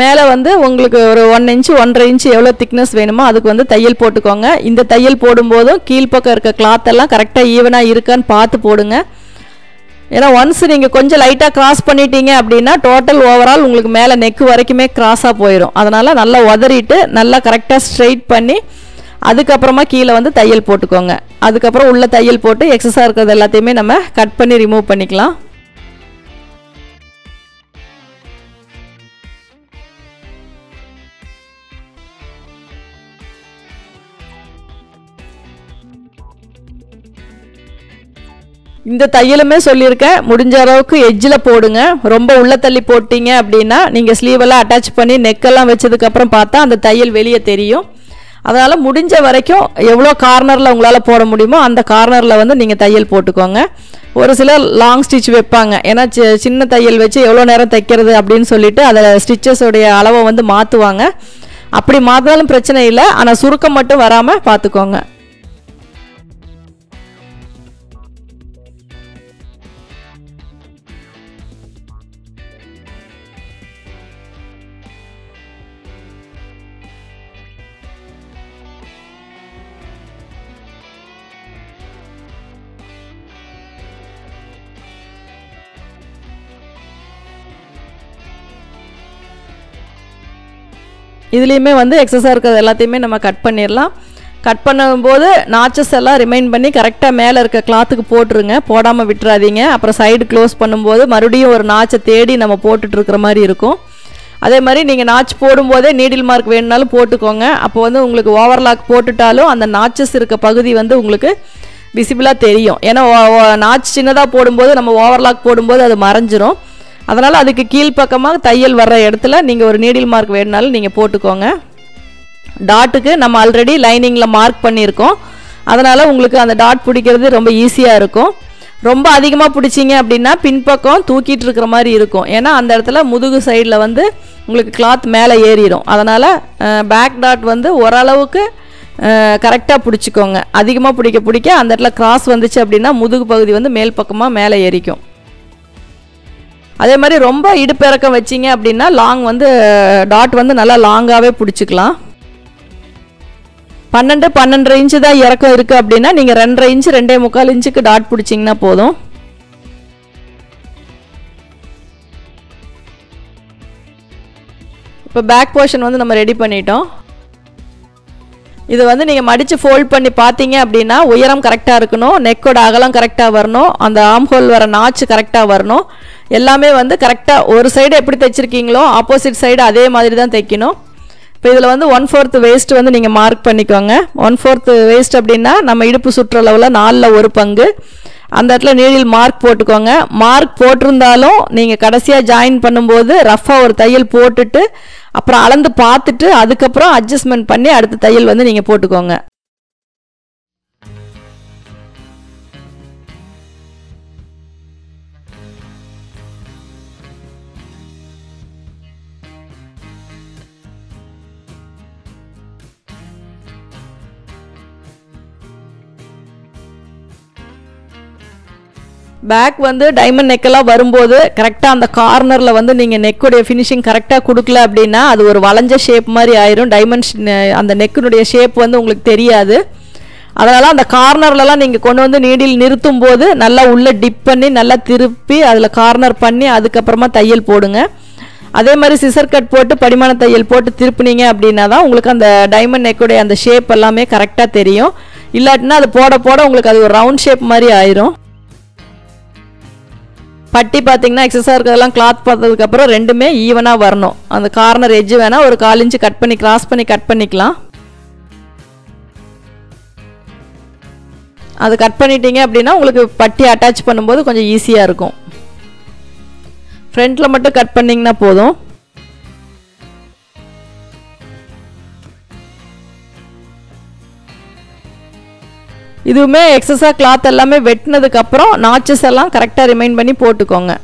மேலே வந்து உங்களுக்கு ஒரு ஒன் இன்ச்சு ஒன்றரை இன்ச்சு எவ்வளோ திக்னஸ் வேணுமோ அதுக்கு வந்து தையல் போட்டுக்கோங்க. இந்த தையல் போடும்போதும் கீழ்ப்பக்கம் இருக்க கிளாத் எல்லாம் கரெக்டாக ஈவனாக இருக்கான்னு பார்த்து போடுங்க. ஏன்னா ஒன்ஸ் நீங்கள் கொஞ்சம் லைட்டாக கிராஸ் பண்ணிட்டீங்க அப்படின்னா டோட்டல் ஓவரால் உங்களுக்கு மேலே நெக்கு வரைக்குமே கிராஸாக போயிடும் அதனால் நல்லா உதறிட்டு நல்லா கரெக்டாக ஸ்ட்ரெயிட் பண்ணி அதுக்கப்புறமா கீழே வந்து தையல் போட்டுக்கோங்க. அதுக்கப்புறம் உள்ள தையல் போட்டு எக்ஸஸாக இருக்கிறது எல்லாத்தையுமே நம்ம கட் பண்ணி ரிமூவ் பண்ணிக்கலாம். இந்த தையலுமே சொல்லியிருக்கேன். முடிஞ்ச அளவுக்கு எஜ்ஜில் போடுங்க. ரொம்ப உள்ள தள்ளி போட்டீங்க அப்படின்னா நீங்கள் ஸ்லீவெல்லாம் அட்டாச் பண்ணி நெக்கெல்லாம் வச்சதுக்கப்புறம் பார்த்தா அந்த தையல் வெளியே தெரியும். அதனால் முடிஞ்ச வரைக்கும் எவ்வளோ கார்னரில் உங்களால் போட முடியுமோ அந்த கார்னரில் வந்து நீங்கள் தையல் போட்டுக்கோங்க. ஒரு சிலர் லாங் ஸ்டிச் வைப்பாங்க. ஏன்னா சி- சின்ன தையல் வச்சு எவ்வளோ நேரம் தைக்கிறது அப்படின்னு சொல்லிட்டு அதில் ஸ்டிச்சஸோடைய அளவை வந்து மாற்றுவாங்க அப்படி மாற்றினாலும் பிரச்சனை இல்லை. ஆனால் சுருக்கம் மட்டும் வராமல் பார்த்துக்கோங்க. இதுலேயுமே வந்து எக்ஸஸாக இருக்கிறது எல்லாத்தையுமே நம்ம கட் பண்ணிடலாம் கட் பண்ணும்போது நாச்சஸ் எல்லாம் ரிமைண்ட் பண்ணி கரெக்டாக மேலே இருக்க கிளாத்துக்கு போட்டுருங்க. போடாமல் விட்டுறாதீங்க. அப்புறம் சைடு க்ளோஸ் பண்ணும்போது மறுபடியும் ஒரு நாச்சை தேடி நம்ம போட்டுட்டு இருக்கிற மாதிரி இருக்கும். அதே மாதிரி நீங்கள் நாச் போடும்போதே நீடில் மார்க் வேணுனாலும் போட்டுக்கோங்க. அப்போ வந்து உங்களுக்கு ஓவர்லாக் போட்டுட்டாலும் அந்த நாச்சஸ் இருக்க பகுதி வந்து உங்களுக்கு விசிபிளாக தெரியும். ஏன்னா நாச் சின்னதாக போடும்போது நம்ம ஓவர்லாக் போடும்போது அது மறைஞ்சிரும். அதனால் அதுக்கு கீழ்ப்பக்கமாக தையல் வர்ற இடத்துல நீங்கள் ஒரு நீடில் மார்க் வேணுனாலும் நீங்கள் போட்டுக்கோங்க. டாட்டுக்கு நம்ம ஆல்ரெடி லைனிங்கில் மார்க் பண்ணியிருக்கோம். அதனால் உங்களுக்கு அந்த டாட் பிடிக்கிறது ரொம்ப ஈஸியாக இருக்கும். ரொம்ப அதிகமாக பிடிச்சிங்க அப்படின்னா பின்பக்கம் தூக்கிட்டு இருக்கிற மாதிரி இருக்கும். ஏன்னா அந்த இடத்துல முதுகு சைடில் வந்து உங்களுக்கு கிளாத் மேலே ஏறிடும். அதனால் பேக் டாட் வந்து ஓரளவுக்கு கரெக்டாக பிடிச்சிக்கோங்க. அதிகமாக பிடிக்க பிடிக்க அந்த இடத்துல கிராஸ் வந்துச்சு அப்படின்னா முதுகு பகுதி வந்து மேல் பக்கமாக மேலே ஏறிக்கும். அதே மாதிரி ரொம்ப இடுப்பிறக்கம் வச்சிங்க அப்படின்னா லாங் வந்து டாட் வந்து நல்லா லாங்காகவே பிடிச்சிக்கலாம். பன்னெண்டு பன்னெண்டரை இன்ச்சு தான் இறக்கம் இருக்குது அப்படின்னா நீங்கள் ரெண்டரை இன்ச்சு ரெண்டே முக்கால் இன்ச்சுக்கு டாட் பிடிச்சிங்கன்னா போதும். இப்போ பேக் போர்ஷன் வந்து நம்ம ரெடி பண்ணிட்டோம். இது வந்து நீங்கள் மடித்து ஃபோல்ட் பண்ணி பார்த்தீங்க அப்படின்னா உயரம் கரெக்டாக இருக்கணும் நெக்கோட அகலம் கரெக்டாக வரணும் அந்த ஆம் ஹோல் வர நாச்சு கரெக்டாக வரணும். எல்லாமே வந்து கரெக்டாக ஒரு சைடு எப்படி தைச்சிருக்கீங்களோ ஆப்போசிட் சைடு அதே மாதிரி தான் தைக்கணும். இப்போ இதில் வந்து ஒன் ஃபோர்த் வேஸ்ட் வந்து நீங்கள் மார்க் பண்ணிக்கோங்க. ஒன் ஃபோர்த் வேஸ்ட் அப்படின்னா நம்ம இடுப்பு சுற்றளவில் நாலில் ஒரு பங்கு. அந்த இடத்துல நீடில் மார்க் போட்டுக்கோங்க. மார்க் போட்டிருந்தாலும் நீங்கள் கடைசியாக ஜாயின் பண்ணும்போது ரஃபாக ஒரு தையல் போட்டுட்டு அப்புறம் அளந்து பார்த்துட்டு அதுக்கப்புறம் அட்ஜஸ்ட்மெண்ட் பண்ணி அடுத்த தையல் வந்து நீங்கள் போட்டுக்கோங்க. பேக் வந்து டைமண்ட் நெக்கெல்லாம் வரும்போது கரெக்டாக அந்த கார்னரில் வந்து நீங்கள் நெக்குடைய ஃபினிஷிங் கரெக்டாக கொடுக்கல அப்படின்னா அது ஒரு வளைஞ்ச ஷேப் மாதிரி ஆயிரும். டைமண்ட் அந்த நெக்கினுடைய ஷேப் வந்து உங்களுக்கு தெரியாது. அதனால் அந்த கார்னர்லலாம் நீங்கள் கொண்டு வந்து நீடில் நிறுத்தும் போது நல்லா உள்ளே டிப் பண்ணி நல்லா திருப்பி அதில் கார்னர் பண்ணி அதுக்கப்புறமா தையல் போடுங்க. அதே மாதிரி சிசர் கட் போட்டு படிமான தையல் போட்டு திருப்பினீங்க அப்படின்னா தான் உங்களுக்கு அந்த டைமண்ட் நெக்குடைய அந்த ஷேப் எல்லாமே கரெக்டாக தெரியும். இல்லாட்டினா அது போட போட உங்களுக்கு அது ஒரு ரவுண்ட் ஷேப் மாதிரி ஆயிரும். பட்டி பார்த்தீங்கன்னா எக்ஸஸாக இருக்கிறதெல்லாம் கிளாத் பார்த்ததுக்கப்புறம் ரெண்டுமே ஈவனாக வரணும். அந்த கார்னர் எஜ்ஜு வேணால் ஒரு கால் இன்ச்சு கட் பண்ணி கிராஸ் பண்ணி கட் பண்ணிக்கலாம். அது கட் பண்ணிட்டீங்க அப்படின்னா உங்களுக்கு பட்டி அட்டாச் பண்ணும்போது கொஞ்சம் ஈஸியாக இருக்கும். ஃப்ரண்ட்டில் மட்டும் கட் பண்ணிங்கன்னா போதும். இதுவுமே எக்ஸஸாக கிளாத் எல்லாமே வெட்டினதுக்கப்புறம் நாச்சஸ் எல்லாம் கரெக்டாக ரிமைண்ட் பண்ணி போட்டுக்கோங்க.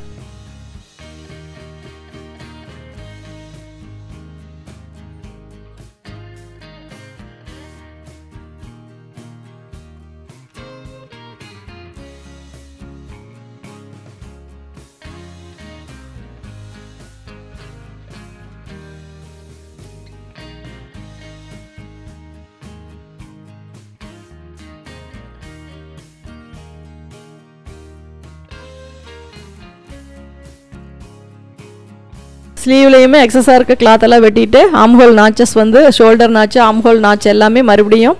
ஸ்லீவ்லேயுமே எக்ஸஸாக இருக்க கிளாத்தெல்லாம் வெட்டிட்டு ஆம்ஹோல் நாச்சஸ் வந்து ஷோல்டர் நாச்சு ஆம்ஹோல் நாச்சு எல்லாமே மறுபடியும்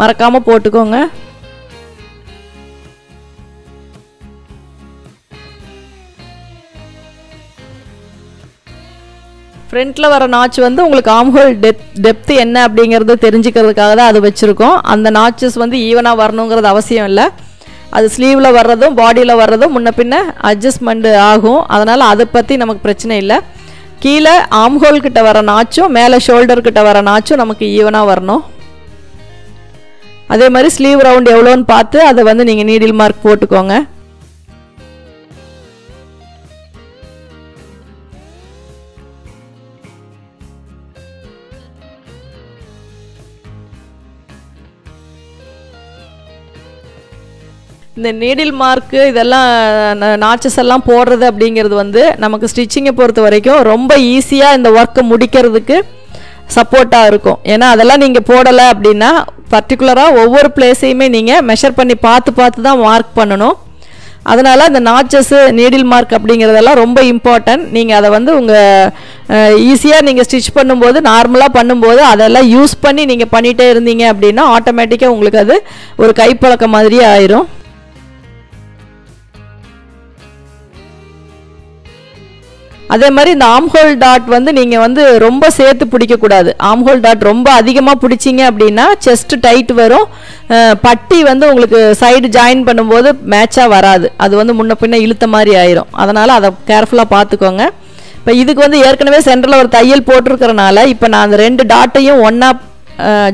மறக்காமல் போட்டுக்கோங்க. ஃப்ரண்ட்டில் வர நாச் வந்து உங்களுக்கு ஆம்ஹோல் டெப் டெப்த்து என்ன அப்படிங்கிறது தெரிஞ்சுக்கிறதுக்காக தான் அது வச்சுருக்கோம். அந்த நாச்சஸ் வந்து ஈவனாக வரணுங்கிறது அவசியம் இல்லை. அது ஸ்லீவில் வர்றதும் பாடியில் வர்றதும் முன்ன பின்ன அட்ஜஸ்ட்மெண்ட் ஆகும். அதனால் அதை பற்றி நமக்கு பிரச்சனை இல்லை. கீழே ஆம்ஹோல் கிட்ட வர நாச்சும் மேலே ஷோல்டர் கிட்ட வர நாச்சும் நமக்கு ஈவனாக வரணும். அதே மாதிரி ஸ்லீவ் ரவுண்ட் எவ்வளோன்னு பார்த்து அதை வந்து நீங்கள் நீடில் மார்க் போட்டுக்கோங்க. இந்த நீடில் மார்க்கு இதெல்லாம் நாச்சஸ் எல்லாம் போடுறது அப்படிங்கிறது வந்து நமக்கு ஸ்டிச்சிங்கை பொறுத்த வரைக்கும் ரொம்ப ஈஸியாக இந்த ஒர்க்கை முடிக்கிறதுக்கு சப்போர்ட்டாக இருக்கும். ஏன்னா அதெல்லாம் நீங்கள் போடலை அப்படின்னா பர்டிகுலராக ஒவ்வொரு பிளேஸையுமே நீங்கள் மெஷர் பண்ணி பார்த்து பார்த்து தான் மார்க் பண்ணணும். அதனால் இந்த நாச்சஸ்ஸு நீடில் மார்க் அப்படிங்கிறதெல்லாம் ரொம்ப இம்பார்ட்டன்ட் நீங்கள் அதை வந்து உங்கள் ஈஸியாக நீங்கள் ஸ்டிச் பண்ணும்போது நார்மலாக பண்ணும்போது அதெல்லாம் யூஸ் பண்ணி நீங்கள் பண்ணிகிட்டே இருந்தீங்க அப்படின்னா ஆட்டோமேட்டிக்காக உங்களுக்கு அது ஒரு கைப்பழக்கம் மாதிரியே ஆயிரும். அதே மாதிரி இந்த ஆம்ஹோல் டாட் வந்து நீங்கள் வந்து ரொம்ப சேர்த்து பிடிக்கக்கூடாது. ஆம்ஹோல் டாட் ரொம்ப அதிகமாக பிடிச்சிங்க அப்படின்னா செஸ்ட் டைட் வரும். பட்டி வந்து உங்களுக்கு சைடு ஜாயின் பண்ணும்போது மேட்சாக வராது. அது வந்து முன்ன பின்ன இழுத்த மாதிரி ஆயிரும். அதனால் அதை கேர்ஃபுல்லாக பார்த்துக்கோங்க. இப்போ இதுக்கு வந்து ஏற்கனவே சென்டரில் ஒரு தையல் போட்டிருக்கிறனால இப்போ நான் அந்த ரெண்டு டாட்டையும் ஒன்றா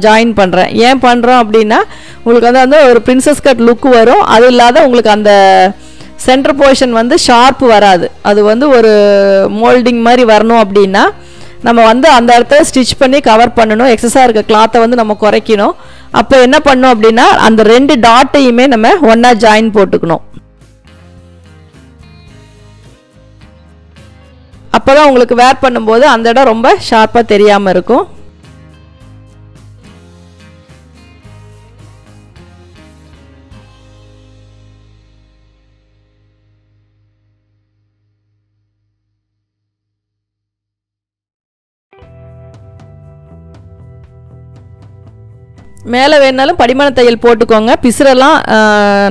ஜாயின் பண்ணுறேன் ஏன் பண்ணுறோம் அப்படின்னா உங்களுக்கு வந்து வந்து ஒரு பிரின்சஸ் கட் லுக் வரும். அது இல்லாத உங்களுக்கு அந்த சென்டர் போர்ஷன் வந்து ஷார்ப் வராது. அது வந்து ஒரு மோல்டிங் மாதிரி வரணும் அப்படின்னா நம்ம வந்து அந்த இடத்த ஸ்டிச் பண்ணி கவர் பண்ணணும். எக்ஸஸாக இருக்க கிளாத்தை வந்து நம்ம குறைக்கணும். அப்போ என்ன பண்ணோம் அப்படின்னா அந்த ரெண்டு டாட்டையுமே நம்ம ஒன்றா ஜாயின் போட்டுக்கணும். அப்போ தான் உங்களுக்கு வேர் பண்ணும்போது அந்த இடம் ரொம்ப ஷார்ப்பாக தெரியாமல் இருக்கும். மேலே வேணாலும் படிமான தையல் போட்டுக்கோங்க. பிசுரெல்லாம்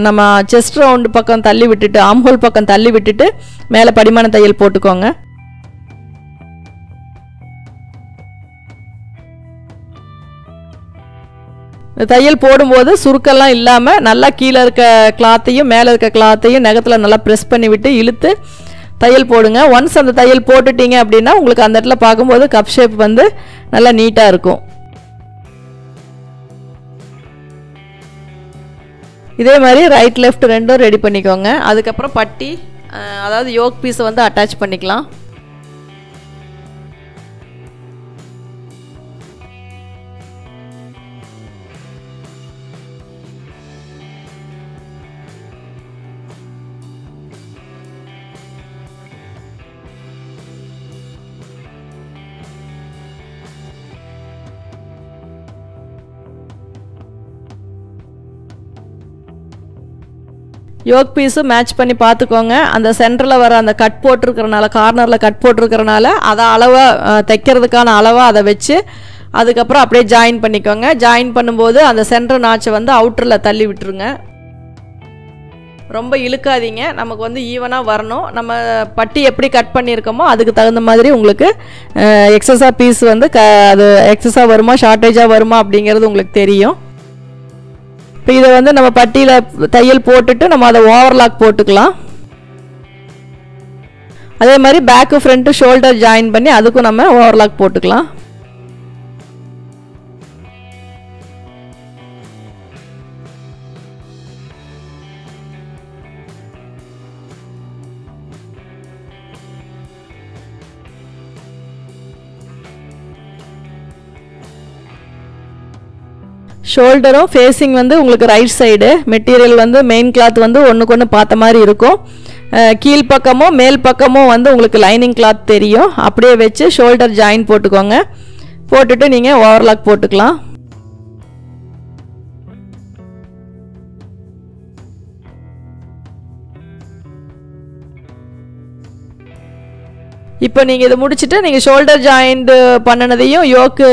நம்ம செஸ்ட் ரவுண்டு பக்கம் தள்ளி விட்டுட்டு ஆம்ஹோல் பக்கம் தள்ளி விட்டுட்டு மேலே படிமான தையல் போட்டுக்கோங்க. தையல் போடும்போது சுருக்கெல்லாம் இல்லாமல் நல்லா கீழே இருக்க கிளாத்தையும் மேலே இருக்க கிளாத்தையும் நகத்தில் நல்லா ப்ரெஸ் பண்ணி விட்டு இழுத்து தையல் போடுங்க. ஒன்ஸ் அந்த தையல் போட்டுட்டீங்க அப்படின்னா உங்களுக்கு அந்த இடத்துல பார்க்கும்போது கப் ஷேப் வந்து நல்லா நீட்டாக இருக்கும். இதே மாதிரி ரைட் லெஃப்ட் ரெண்டும் ரெடி பண்ணிக்கோங்க. அதுக்கப்புறம் பட்டி அதாவது யோக் பீஸை வந்து அட்டாச் பண்ணிக்கலாம். யோக் பீஸும் மேட்ச் பண்ணி பார்த்துக்கோங்க. அந்த சென்டரில் வர அந்த கட் போட்டிருக்கிறனால கார்னரில் கட் போட்டிருக்கிறனால அதை அளவாக தைக்கிறதுக்கான அளவாக அதை வச்சு அதுக்கப்புறம் அப்படியே ஜாயின் பண்ணிக்கோங்க. ஜாயின் பண்ணும்போது அந்த சென்டர் நாச்சை வந்து அவுட்டரில் தள்ளி விட்டுருங்க. ரொம்ப இழுக்காதீங்க. நமக்கு வந்து ஈவனாக வரணும். நம்ம பட்டி எப்படி கட் பண்ணியிருக்கோமோ அதுக்கு தகுந்த மாதிரி உங்களுக்கு எக்ஸஸாக பீஸ் வந்து க அது எக்ஸஸாக வருமா ஷார்ட்டேஜாக வருமா அப்படிங்கிறது உங்களுக்கு தெரியும். இப்போ இதை வந்து நம்ம பட்டியில் தையல் போட்டுட்டு நம்ம அதை ஓவர்லாக் போட்டுக்கலாம். அதே மாதிரி பேக்கு ஃப்ரண்ட்டு ஷோல்டர் ஜாயின் பண்ணி அதுக்கும் நம்ம ஓவர்லாக் போட்டுக்கலாம். ஷோல்டரும் ஃபேஸிங் வந்து உங்களுக்கு ரைட் சைடு மெட்டீரியல் வந்து மெயின் கிளாத் வந்து ஒன்றுக்கு ஒன்று பார்த்த மாதிரி இருக்கும். கீழ்ப்பக்கமும் மேல் பக்கமும் வந்து உங்களுக்கு லைனிங் கிளாத் தெரியும். அப்படியே வச்சு ஷோல்டர் ஜாயின் போட்டுக்கோங்க. போட்டுட்டு நீங்கள் ஓவர்லாக் போட்டுக்கலாம். இப்போ நீங்கள் இதை முடிச்சுட்டு நீங்கள் ஷோல்டர் ஜாயிண்ட் பண்ணினதையும் யோக்கு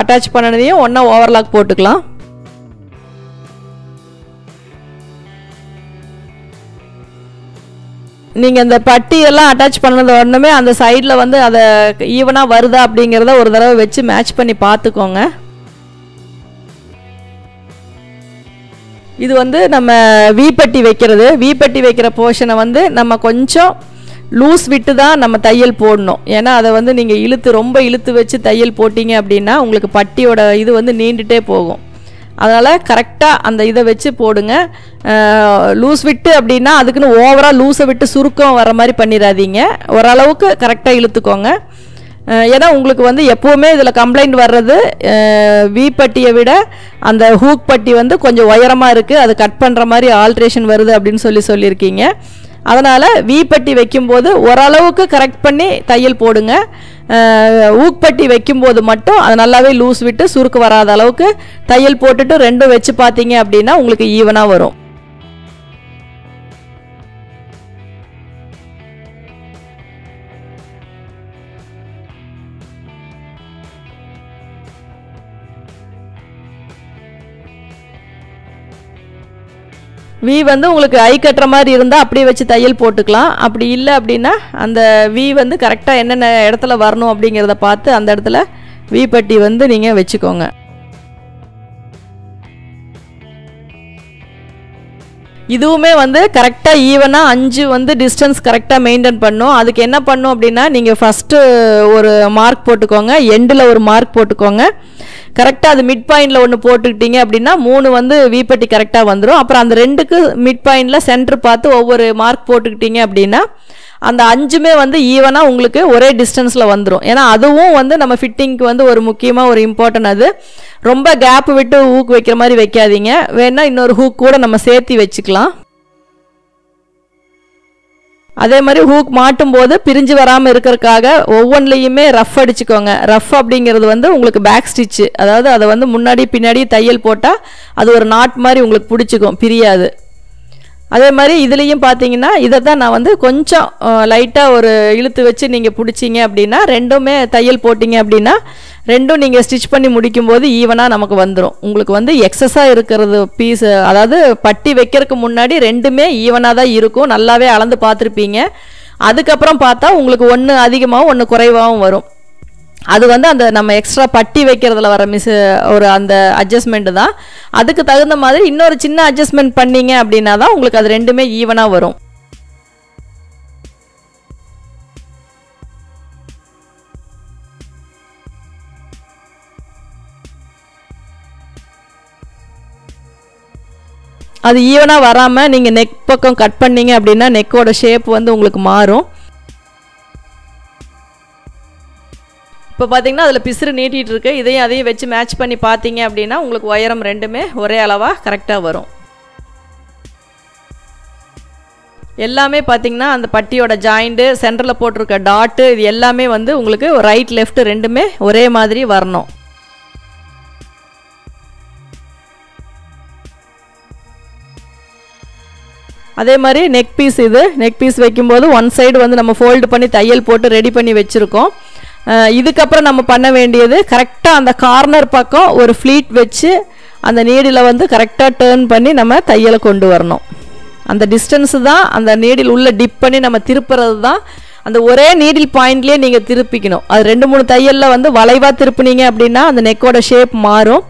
அட்டாச் பண்ணினதையும் ஒன்றா ஓவர்லாக் போட்டுக்கலாம். நீங்கள் இந்த பட்டியெல்லாம் அட்டாச் பண்ணது உடனே அந்த சைடில் வந்து அதை ஈவனாக வருதா அப்படிங்கிறத ஒரு தடவை வச்சு மேட்ச் பண்ணி பார்த்துக்கோங்க இது வந்து நம்ம வீப்பட்டி வைக்கிறது. வீப்பட்டி வைக்கிற போர்ஷனை வந்து நம்ம கொஞ்சம் லூஸ் விட்டு தான் நம்ம தையல் போடணும். ஏன்னா அதை வந்து நீங்கள் இழுத்து ரொம்ப இழுத்து வச்சு தையல் போட்டிங்க அப்படின்னா உங்களுக்கு பட்டியோட இது வந்து நீண்டுட்டே போகும். அதனால் கரெக்டாக அந்த இதை வச்சு போடுங்க. லூஸ் விட்டு அப்படின்னா அதுக்குன்னு ஓவராக லூஸை விட்டு சுருக்கம் வர மாதிரி பண்ணிடாதீங்க. ஓரளவுக்கு கரெக்டாக இழுத்துக்கோங்க. ஏன்னா உங்களுக்கு வந்து எப்போவுமே இதில் கம்ப்ளைண்ட் வர்றது வி பட்டியை விட அந்த ஹூக் பட்டி வந்து கொஞ்சம் உயரமாக இருக்குது அது கட் பண்ணுற மாதிரி ஆல்ட்ரேஷன் வருது அப்படின்னு சொல்லி சொல்லியிருக்கீங்க. அதனால் வீப்பட்டி வைக்கும்போது ஓரளவுக்கு கரெக்ட் பண்ணி தையல் போடுங்க. ஊக்பட்டி வைக்கும்போது மட்டும் அது நல்லாவே லூஸ் விட்டு சுருக்கு வராத அளவுக்கு தையல் போட்டுட்டு ரெண்டும் வச்சு பார்த்தீங்க அப்படின்னா உங்களுக்கு ஈவனாக வரும். வி வந்து உங்களுக்கு ஐ கட்டுற மாதிரி இருந்தால் அப்படியே வச்சு தையல் போட்டுக்கலாம். அப்படி இல்லை அப்படின்னா அந்த வி வந்து கரெக்டாக என்னென்ன இடத்துல வரணும் அப்படிங்கிறத பார்த்து அந்த இடத்துல வி பட்டி வந்து நீங்கள் வச்சுக்கோங்க. இதுவுமே வந்து கரெக்டாக ஈவனாக அஞ்சு வந்து டிஸ்டன்ஸ் கரெக்டாக மெயின்டைன் பண்ணும். அதுக்கு என்ன பண்ணும் அப்படின்னா நீங்கள் ஃபஸ்ட்டு ஒரு மார்க் போட்டுக்கோங்க. எண்டில் ஒரு மார்க் போட்டுக்கோங்க. கரெக்டாக அது மிட் பாயிண்டில் ஒன்று போட்டுக்கிட்டீங்க அப்படின்னா மூணு வந்து வீப்பட்டி கரெக்டாக வந்துடும் அப்புறம் அந்த ரெண்டுக்கு மிட் பாயிண்டில் சென்டர் பார்த்து ஒவ்வொரு மார்க் போட்டுக்கிட்டீங்க அப்படின்னா அந்த அஞ்சுமே வந்து ஈவனாக உங்களுக்கு ஒரே டிஸ்டன்ஸில் வந்துடும் ஏன்னா அதுவும் வந்து நம்ம ஃபிட்டிங்க்கு வந்து ஒரு முக்கியமாக ஒரு இம்பார்ட்டன்ட் அது. ரொம்ப கேப் விட்டு ஹூக் வைக்கிற மாதிரி வைக்காதீங்க. வேணால் இன்னொரு ஹூக் கூட நம்ம சேர்த்து வச்சுக்கலாம். அதே மாதிரி ஹூக் மாட்டும் போது பிரிஞ்சு வராமல் இருக்கிறதுக்காக ஒவ்வொன்றிலையுமே ரஃப் அடிச்சுக்கோங்க. ரஃப் அப்படிங்கிறது வந்து உங்களுக்கு பேக் ஸ்டிச்சு அதாவது அதை வந்து முன்னாடி பின்னாடி தையல் போட்டால் அது ஒரு நாட் மாதிரி உங்களுக்கு பிடிச்சிக்கும் பிரியாது. அதே மாதிரி இதுலேயும் பார்த்தீங்கன்னா இதை தான் நான் வந்து கொஞ்சம் லைட்டாக ஒரு இழுத்து வச்சு நீங்கள் பிடிச்சிங்க அப்படின்னா ரெண்டுமே தையல் போட்டிங்க அப்படின்னா ரெண்டும் நீங்கள் ஸ்டிச் பண்ணி முடிக்கும்போது ஈவனாக நமக்கு வந்துடும் உங்களுக்கு வந்து எக்ஸஸாக இருக்கிறது பீஸ் அதாவது பட்டி வைக்கிறதுக்கு முன்னாடி ரெண்டுமே ஈவனாக தான் இருக்கும். நல்லாவே அளந்து பார்த்துருப்பீங்க. அதுக்கப்புறம் பார்த்தா உங்களுக்கு ஒன்று அதிகமாகவும் ஒன்று குறைவாகவும் வரும். அது வந்து அந்த நம்ம எக்ஸ்ட்ரா பட்டி வைக்கிறதுல வர மிஸ் ஒரு அந்த அட்ஜஸ்ட்மெண்ட்டு தான். அதுக்கு தகுந்த மாதிரி இன்னொரு சின்ன அட்ஜஸ்ட்மெண்ட் பண்ணீங்க அப்படின்னா தான் உங்களுக்கு அது ரெண்டுமே ஈவனாக வரும். அது ஈவனாக வராமல் நீங்கள் நெக் பக்கம் கட் பண்ணீங்க அப்படின்னா நெக்கோட ஷேப் வந்து உங்களுக்கு மாறும். இப்போ பார்த்தீங்கன்னா அதில் பிசுறு நீட்டிகிட்டு இருக்கு. இதையும் அதையும் வச்சு மேட்ச் பண்ணி பார்த்தீங்க அப்படின்னா உங்களுக்கு உயரம் ரெண்டுமே ஒரே அளவாக கரெக்டாக வரும். எல்லாமே பார்த்தீங்கன்னா அந்த பட்டியோட ஜாயிண்ட்டு சென்டரில் போட்டிருக்க டாட்டு இது எல்லாமே வந்து உங்களுக்கு ரைட் லெஃப்ட் ரெண்டுமே ஒரே மாதிரி வரணும். அதே மாதிரி நெக் பீஸ் இது. நெக் பீஸ் வைக்கும்போது ஒன் சைடு வந்து நம்ம ஃபோல்டு பண்ணி தையல் போட்டு ரெடி பண்ணி வச்சுருக்கோம். இதுக்கப்புறம் நம்ம பண்ண வேண்டியது கரெக்டாக அந்த கார்னர் பக்கம் ஒரு ஃப்ளீட் வச்சு அந்த நீடில் வந்து கரெக்டாக டேர்ன் பண்ணி நம்ம தையலை கொண்டு வரணும். அந்த டிஸ்டன்ஸு தான் அந்த நீடில் உள்ளே டிப் பண்ணி நம்ம திருப்புறது தான் அந்த ஒரே நீடில் பாயிண்ட்லேயே நீங்கள் திருப்பிக்கணும். அது ரெண்டு மூணு தையலில் வந்து வளைவாக திருப்புனீங்க அப்படின்னா அந்த நெக்கோட ஷேப் மாறும்.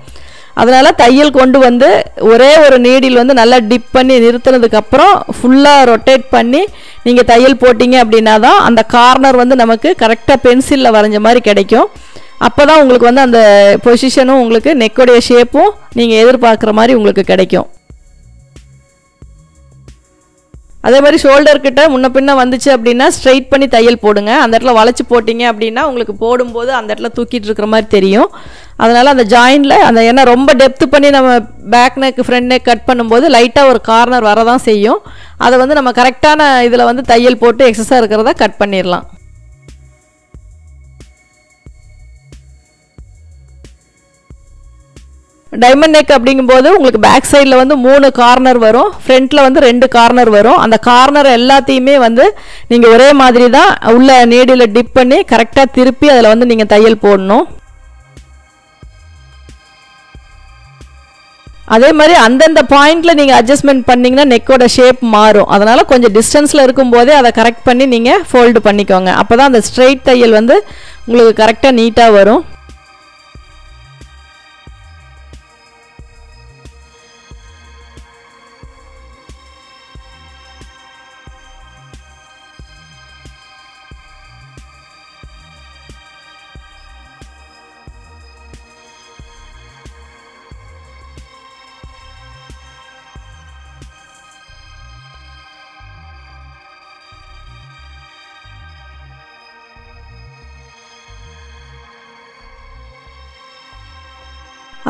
அதனால் தையல் கொண்டு வந்து ஒரே ஒரு நீடில் வந்து நல்லா டிப் பண்ணி நிறுத்தினதுக்கப்புறம் ஃபுல்லாக ரொட்டேட் பண்ணி நீங்கள் தையல் போட்டிங்க அப்படின்னா தான் அந்த கார்னர் வந்து நமக்கு கரெக்டாக பென்சிலில் வரைஞ்ச மாதிரி கிடைக்கும். அப்போ தான் உங்களுக்கு வந்து அந்த பொசிஷனும் உங்களுக்கு நெக்கோடைய ஷேப்பும் நீங்கள் எதிர்பார்க்குற மாதிரி உங்களுக்கு கிடைக்கும். அதே மாதிரி ஷோல்டர் கிட்ட முன்ன பின்ன வந்துச்சு அப்படின்னா ஸ்ட்ரைட் பண்ணி தையல் போடுங்க. அந்த இடத்துல வளைச்சி போட்டிங்க அப்படின்னா உங்களுக்கு போடும்போது அந்த இடத்துல தூக்கிட்டு இருக்கிற மாதிரி தெரியும். அதனால் அந்த ஜாயிண்டில் அந்த ஏன்னா ரொம்ப டெப்த்து பண்ணி நம்ம back neck front neck cut பண்ணும்போது லைட்டாக ஒரு கார்னர் வரதான் செய்யும். அதை வந்து நம்ம கரெக்டான இதில் வந்து தையல் போட்டு எக்ஸஸாக இருக்கிறத கட் பண்ணிடலாம் டைமண்ட் நெக் அப்படிங்கும்போது உங்களுக்கு பேக் சைடில் வந்து மூணு கார்னர் வரும். ஃப்ரண்ட்டில் வந்து ரெண்டு கார்னர் வரும். அந்த கார்னர் எல்லாத்தையுமே வந்து நீங்கள் ஒரே மாதிரி தான் உள்ள நீடியில் டிப் பண்ணி கரெக்டாக திருப்பி அதில் வந்து நீங்கள் தையல் போடணும். அதே மாதிரி அந்தந்த பாயிண்ட்ல நீங்கள் அட்ஜஸ்ட்மெண்ட் பண்ணிங்கன்னா நெக்கோட ஷேப் மாறும். அதனால் கொஞ்சம் டிஸ்டன்ஸில் இருக்கும்போதே அதை கரெக்ட் பண்ணி நீங்கள் ஃபோல்டு பண்ணிக்கோங்க. அப்போ தான் அந்த ஸ்ட்ரெயிட் தையல் வந்து உங்களுக்கு கரெக்டாக நீட்டாக வரும்.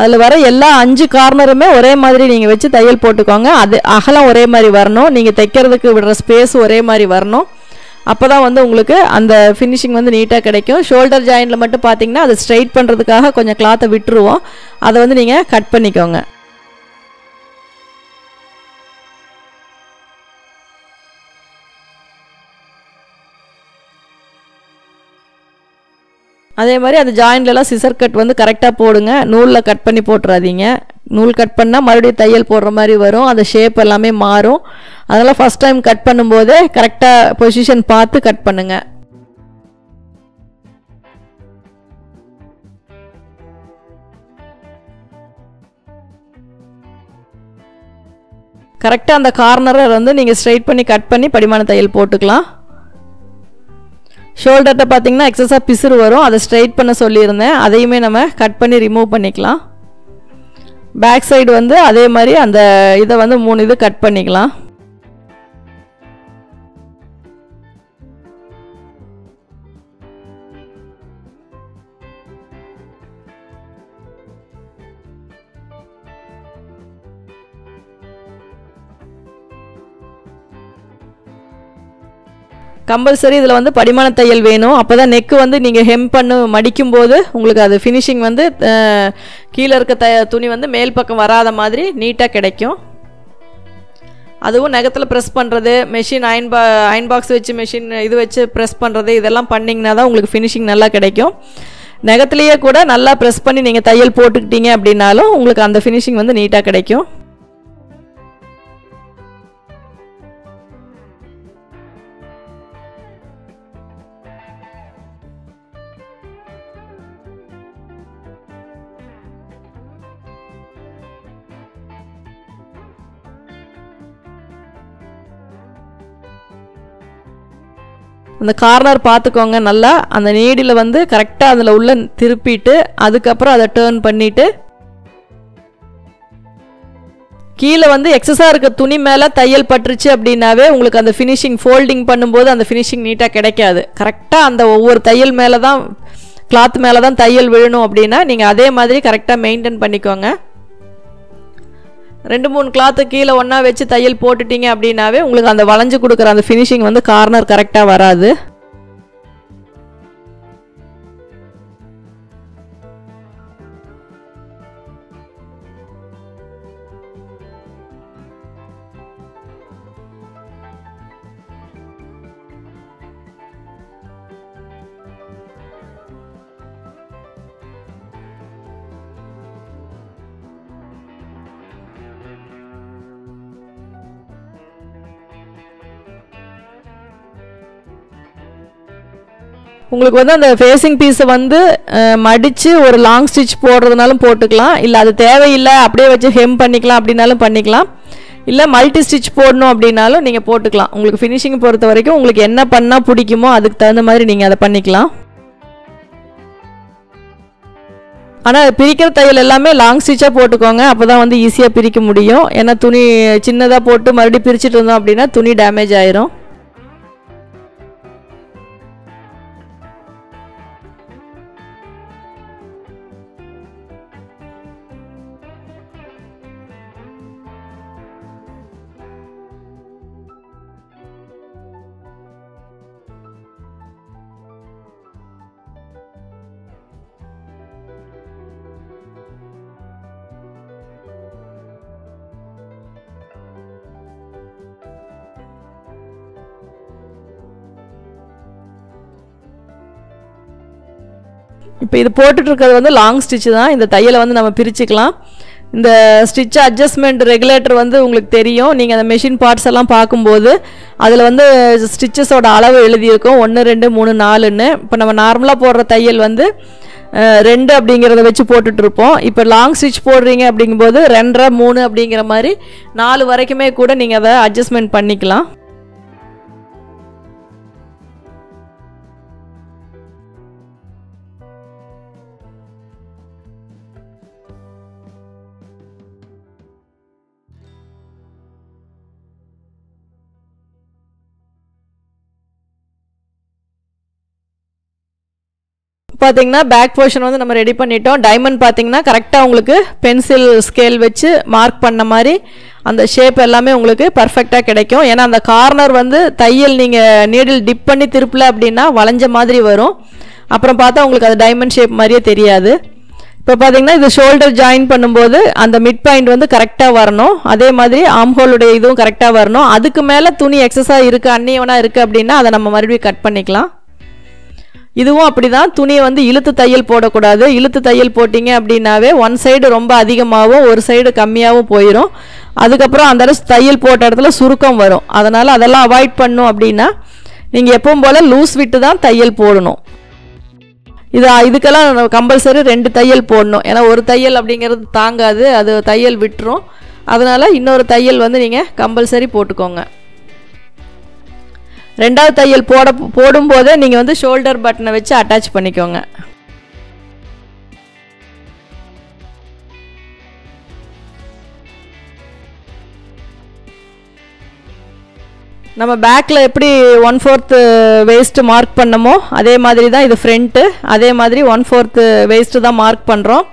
அதில் வர எல்லா அஞ்சு கார்னருமே ஒரே மாதிரி நீங்கள் வச்சு தையல் போட்டுக்கோங்க. அது அகலம் ஒரே மாதிரி வரணும். நீங்கள் தைக்கிறதுக்கு விடுற ஸ்பேஸ் ஒரே மாதிரி வரணும். அப்போ தான் வந்து உங்களுக்கு அந்த ஃபினிஷிங் வந்து நீட்டாக கிடைக்கும். ஷோல்டர் ஜாயிண்டில் மட்டும் பார்த்தீங்கன்னா அதை ஸ்ட்ரைட் பண்ணுறதுக்காக கொஞ்சம் கிளாத்தை விட்டுருவோம். அதை வந்து நீங்கள் கட் பண்ணிக்கோங்க. அதே மாதிரி அந்த ஜாயின்லலாம் சிசர் கட் வந்து கரெக்டாக போடுங்க. நூலில் கட் பண்ணி போட்டுறாதீங்க. நூல் கட் பண்ணால் மறுபடியும் தையல் போடுற மாதிரி வரும். அந்த ஷேப் எல்லாமே மாறும். அதனால் ஃபஸ்ட் டைம் கட் பண்ணும்போதே கரெக்டாக பொசிஷன் பார்த்து கட் பண்ணுங்கள் கரெக்டாக அந்த கார்னரை வந்து நீங்கள் ஸ்ட்ரைட் பண்ணி கட் பண்ணி படிமான தையல் போட்டுக்கலாம். ஷோல்டர்கிட்ட பார்த்தீங்கன்னா எக்ஸஸாக பிசுறு வரும். அதை ஸ்ட்ரைட் பண்ண சொல்லியிருந்தேன். அதையுமே நம்ம கட் பண்ணி ரிமூவ் பண்ணிக்கலாம். பேக் சைடு வந்து அதே மாதிரி அந்த இதை வந்து மூணு இது கட் பண்ணிக்கலாம். கம்பல்சரி இதில் வந்து படிமான தையல் வேணும். அப்போ தான் நெக்கு வந்து நீங்கள் ஹெம் பண்ணு மடிக்கும் போது உங்களுக்கு அது ஃபினிஷிங் வந்து கீழே இருக்க த துணி வந்து மேல் பக்கம் வராத மாதிரி நீட்டாக கிடைக்கும். அதுவும் நகத்தில் ப்ரெஸ் பண்ணுறது மெஷின் அயன் பா அயன் பாக்ஸ் வச்சு மெஷின் இது வச்சு ப்ரெஸ் பண்ணுறது இதெல்லாம் பண்ணிங்கன்னா தான் உங்களுக்கு ஃபினிஷிங் நல்லா கிடைக்கும். நகத்துலேயே கூட நல்லா ப்ரெஸ் பண்ணி நீங்கள் தையல் போட்டுக்கிட்டீங்க அப்படின்னாலும் உங்களுக்கு அந்த ஃபினிஷிங் வந்து நீட்டாக கிடைக்கும். அந்த கார்னர் பார்த்துக்கோங்க. நல்லா அந்த நீடில் வந்து கரெக்டாக அதில் உள்ள திருப்பிட்டு அதுக்கப்புறம் அதை டேர்ன் பண்ணிவிட்டு கீழே வந்து எக்ஸஸாக இருக்க துணி மேலே தையல் பட்டுருச்சு அப்படின்னாவே உங்களுக்கு அந்த ஃபினிஷிங் ஃபோல்டிங் பண்ணும்போது அந்த ஃபினிஷிங் நீட்டாக கிடைக்காது. கரெக்டாக அந்த ஒவ்வொரு தையல் மேலே தான் கிளாத் மேலே தான் தையல் விழணும் அப்படின்னா நீங்கள் அதே மாதிரி கரெக்டாக மெயின்டைன் பண்ணிக்கோங்க. ரெண்டு மூணு கிளாத்து கீழே ஒன்றா வச்சு தையல் போட்டுட்டீங்க அப்படின்னாவே உங்களுக்கு அந்த வளைஞ்சு கொடுக்குற அந்த ஃபினிஷிங் வந்து கார்னர் கரெக்டாக வராது. உங்களுக்கு வந்து அந்த ஃபேஸிங் பீஸை வந்து மடித்து ஒரு லாங் ஸ்டிச் போடுறதுனாலும் போட்டுக்கலாம். இல்லை அது தேவையில்லை அப்படியே வச்சு ஹெம் பண்ணிக்கலாம் அப்படின்னாலும் பண்ணிக்கலாம். இல்லை மல்டி ஸ்டிச் போடணும் அப்படின்னாலும் நீங்கள் போட்டுக்கலாம். உங்களுக்கு ஃபினிஷிங் பொறுத்த வரைக்கும் உங்களுக்கு என்ன பண்ணால் பிடிக்குமோ அதுக்கு தகுந்த மாதிரி நீங்கள் அதை பண்ணிக்கலாம். ஆனால் பிரிக்கிற தையல் எல்லாமே லாங் ஸ்டிச்சாக போட்டுக்கோங்க அப்போ தான் வந்து ஈஸியாக பிரிக்க முடியும். ஏன்னா துணி சின்னதாக போட்டு மறுபடியும் பிரிச்சுட்டு இருந்தோம் அப்படின்னா துணி டேமேஜ் ஆயிரும். இப்போ இது போட்டுட்ருக்கிறது வந்து லாங் ஸ்டிச்சு தான். இந்த தையலை வந்து நம்ம பிரிச்சுக்கலாம். இந்த ஸ்டிச் அட்ஜஸ்ட்மெண்ட் ரெகுலேட்டர் வந்து உங்களுக்கு தெரியும். நீங்கள் அந்த மெஷின் பார்ட்ஸ் எல்லாம் பார்க்கும்போது அதில் வந்து ஸ்டிச்சஸோட அளவு எழுதியிருக்கும். ஒன்று ரெண்டு மூணு நாலுன்னு. இப்போ நம்ம நார்மலாக போடுற தையல் வந்து ரெண்டு அப்படிங்கிறத வச்சு போட்டுட்ருப்போம். இப்போ லாங் ஸ்டிச் போடுறீங்க அப்படிங்கும்போது ரெண்டரை மூணு அப்படிங்கிற மாதிரி நாலு வரைக்குமே கூட நீங்கள் அதை அட்ஜஸ்ட்மெண்ட் பண்ணிக்கலாம். பார்த்தீங்கன்னா பேக் போர்ஷன் வந்து நம்ம ரெடி பண்ணிட்டோம். டைமண்ட் பார்த்தீங்கன்னா கரெக்டாக உங்களுக்கு பென்சில் ஸ்கேல் வச்சு மார்க் பண்ண மாதிரி அந்த ஷேப் எல்லாமே உங்களுக்கு பர்ஃபெக்டாக கிடைக்கும். ஏன்னா அந்த கார்னர் வந்து தையல் நீங்கள் நீடில் டிப் பண்ணி திருப்பல அப்படின்னா வளைஞ்ச மாதிரி வரும். அப்புறம் பார்த்தா உங்களுக்கு அது டைமண்ட் ஷேப் மாதிரியே தெரியாது. இப்போ பார்த்தீங்கன்னா இது ஷோல்டர் ஜாயின் பண்ணும்போது அந்த மிட் பாயிண்ட் வந்து கரெக்டாக வரணும். அதே மாதிரி ஆம்ஹோலுடைய இதுவும் கரெக்டாக வரணும். அதுக்கு மேலே துணி எக்ஸஸாக இருக்குது அன்னியவனாக இருக்குது அப்படின்னா அதை நம்ம மறுபடியும் கட் பண்ணிக்கலாம். இதுவும் அப்படிதான். துணியை வந்து இழுத்து தையல் போடக்கூடாது. இழுத்து தையல் போட்டிங்க அப்படின்னாவே ஒன் சைடு ரொம்ப அதிகமாகவும் ஒரு சைடு கம்மியாகவும் போயிடும் அதுக்கப்புறம் அந்த இடத்துல தையல் போட்ட இடத்துல சுருக்கம் வரும். அதனால் அதெல்லாம் அவாய்ட் பண்ணும் அப்படின்னா நீங்கள் எப்பவும் போல் லூஸ் விட்டு தான் தையல் போடணும். இது இதுக்கெல்லாம் கம்பல்சரி ரெண்டு தையல் போடணும். ஏன்னா ஒரு தையல் அப்படிங்கிறது தாங்காது. அது தையல் விட்டுரும். அதனால் இன்னொரு தையல் வந்து நீங்கள் கம்பல்சரி போட்டுக்கோங்க. ரெண்டாவது தையல் போட போடும்போதே நீங்கள் வந்து ஷோல்டர் பட்டனை வச்சு அட்டாச் பண்ணிக்கோங்க. நம்ம பேக்கில் எப்படி ஒன் ஃபோர்த்து வேஸ்ட்டு மார்க் பண்ணமோ அதே மாதிரி தான் இது ஃப்ரண்ட்டு அதே மாதிரி ஒன் ஃபோர்த்து வேஸ்ட்டு தான் மார்க் பண்ணுறோம்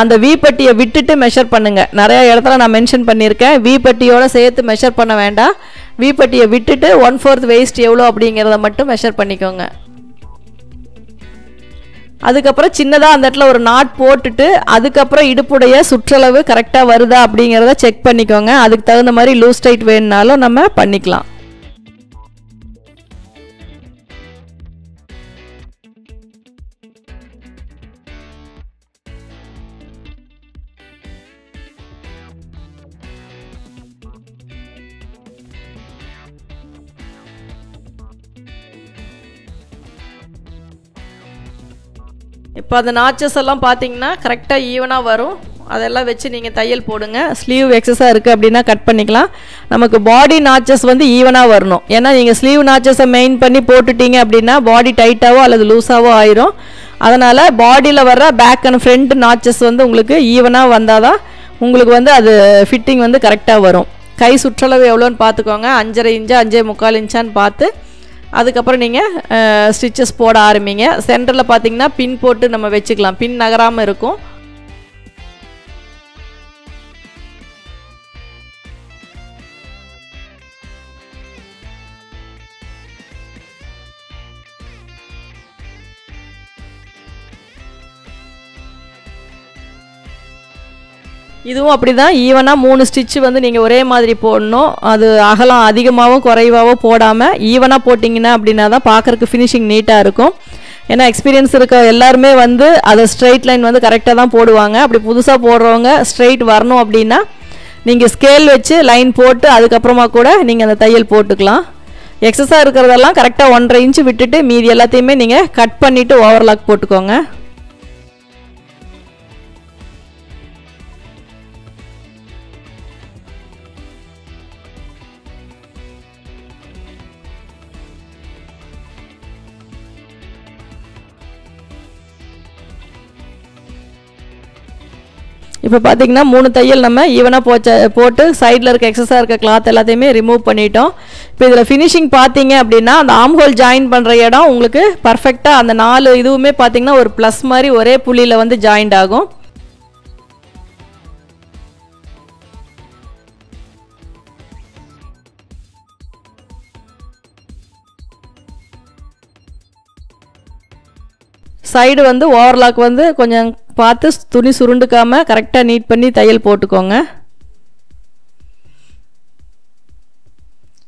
அந்த வீப்பட்டியை விட்டுட்டு மெஷர் பண்ணுங்கள் நிறையா இடத்துல நான் மென்ஷன் பண்ணியிருக்கேன். வீப்பட்டியோடு சேர்த்து மெஷர் பண்ண வேண்டாம். வீப்பட்டியை விட்டுட்டு ஒன் ஃபோர்த் வேஸ்ட் எவ்வளோ அப்படிங்கிறத மட்டும் மெஷர் பண்ணிக்கோங்க. அதுக்கப்புறம் சின்னதாக அந்த இடத்துல ஒரு நாட் போட்டுட்டு அதுக்கப்புறம் இடுப்புடைய சுற்றளவு கரெக்டாக வருதா அப்படிங்கிறத செக் பண்ணிக்கோங்க. அதுக்கு தகுந்த மாதிரி லூஸ் டைட் வேணுனாலும் நம்ம பண்ணிக்கலாம். இப்போ அந்த நாச்சஸ் எல்லாம் பார்த்தீங்கன்னா கரெக்டாக ஈவனாக வரும். அதெல்லாம் வச்சு நீங்கள் தையல் போடுங்க. ஸ்லீவ் எக்ஸஸாக இருக்குது அப்படின்னா கட் பண்ணிக்கலாம். நமக்கு பாடி நாச்சஸ் வந்து ஈவனாக வரணும். ஏன்னா நீங்கள் ஸ்லீவ் நாச்சஸை மெயின் பண்ணி போட்டுட்டீங்க அப்படின்னா பாடி டைட்டாவோ அல்லது லூஸாவோ ஆயிரும். அதனால் பாடியில் வர்ற பேக் அண்ட் ஃப்ரண்ட் நாச்சஸ் வந்து உங்களுக்கு ஈவனாக வந்தால் தான் உங்களுக்கு வந்து அது ஃபிட்டிங் வந்து கரெக்டாக வரும். கை சுற்றளவு எவ்வளோன்னு பார்த்துக்கோங்க அஞ்சரை இன்ச்சா அஞ்சே முக்கால் இன்ச்சான்னு பார்த்து அதுக்கப்புறம் நீங்கள் ஸ்டிச்சஸ் போட ஆரம்பிங்க. சென்டரில் பார்த்தீங்கன்னா பின் போட்டு நம்ம வச்சுக்கலாம். பின் நகராமல் இருக்கும். இதுவும் அப்படி தான் ஈவனாக மூணு ஸ்டிச்சு வந்து நீங்கள் ஒரே மாதிரி போடணும். அது அகலம் அதிகமாகவும் குறைவாகவும் போடாமல் ஈவனாக போட்டிங்கன்னா அப்படின்னா தான் பார்க்குறக்கு ஃபினிஷிங் நீட்டாக இருக்கும். ஏன்னா எக்ஸ்பீரியன்ஸ் இருக்க எல்லாருமே வந்து அதை ஸ்ட்ரைட் லைன் வந்து கரெக்டாக தான் போடுவாங்க. அப்படி புதுசாக போடுறவங்க ஸ்ட்ரைட் வரணும் அப்படின்னா நீங்கள் ஸ்கேல் வச்சு லைன் போட்டு அதுக்கப்புறமா கூட நீங்கள் அந்த தையல் போட்டுக்கலாம். எக்ஸஸாக இருக்கிறதெல்லாம் கரெக்டாக ஒன்றரை இன்ச்சு விட்டுட்டு மீதி எல்லாத்தையுமே நீங்கள் கட் பண்ணிவிட்டு ஓவர்லாக் போட்டுக்கோங்க. இப்போ பார்த்தீங்கன்னா மூணு தையல் நம்ம ஈவனாக போச்ச போட்டு சைடில் இருக்க எக்ஸஸாக இருக்க கிளாத் எல்லாத்தையுமே ரிமூவ் பண்ணிட்டோம். இப்போ இதில் ஃபினிஷிங் பார்த்தீங்க அப்படின்னா அந்த ஆம் ஹோல் ஜாயின் பண்ணுற இடம் உங்களுக்கு பர்ஃபெக்டாக அந்த நாலு இதுவுமே பார்த்தீங்கன்னா ஒரு ப்ளஸ் மாதிரி ஒரே புள்ளியில் வந்து ஜாயிண்ட் ஆகும். சைடு வந்து ஓவர்லாக் வந்து கொஞ்சம் பார்த்து துணி சுருண்டுக்காமல் கரெக்டாக நீட் பண்ணி தையல் போட்டுக்கோங்க.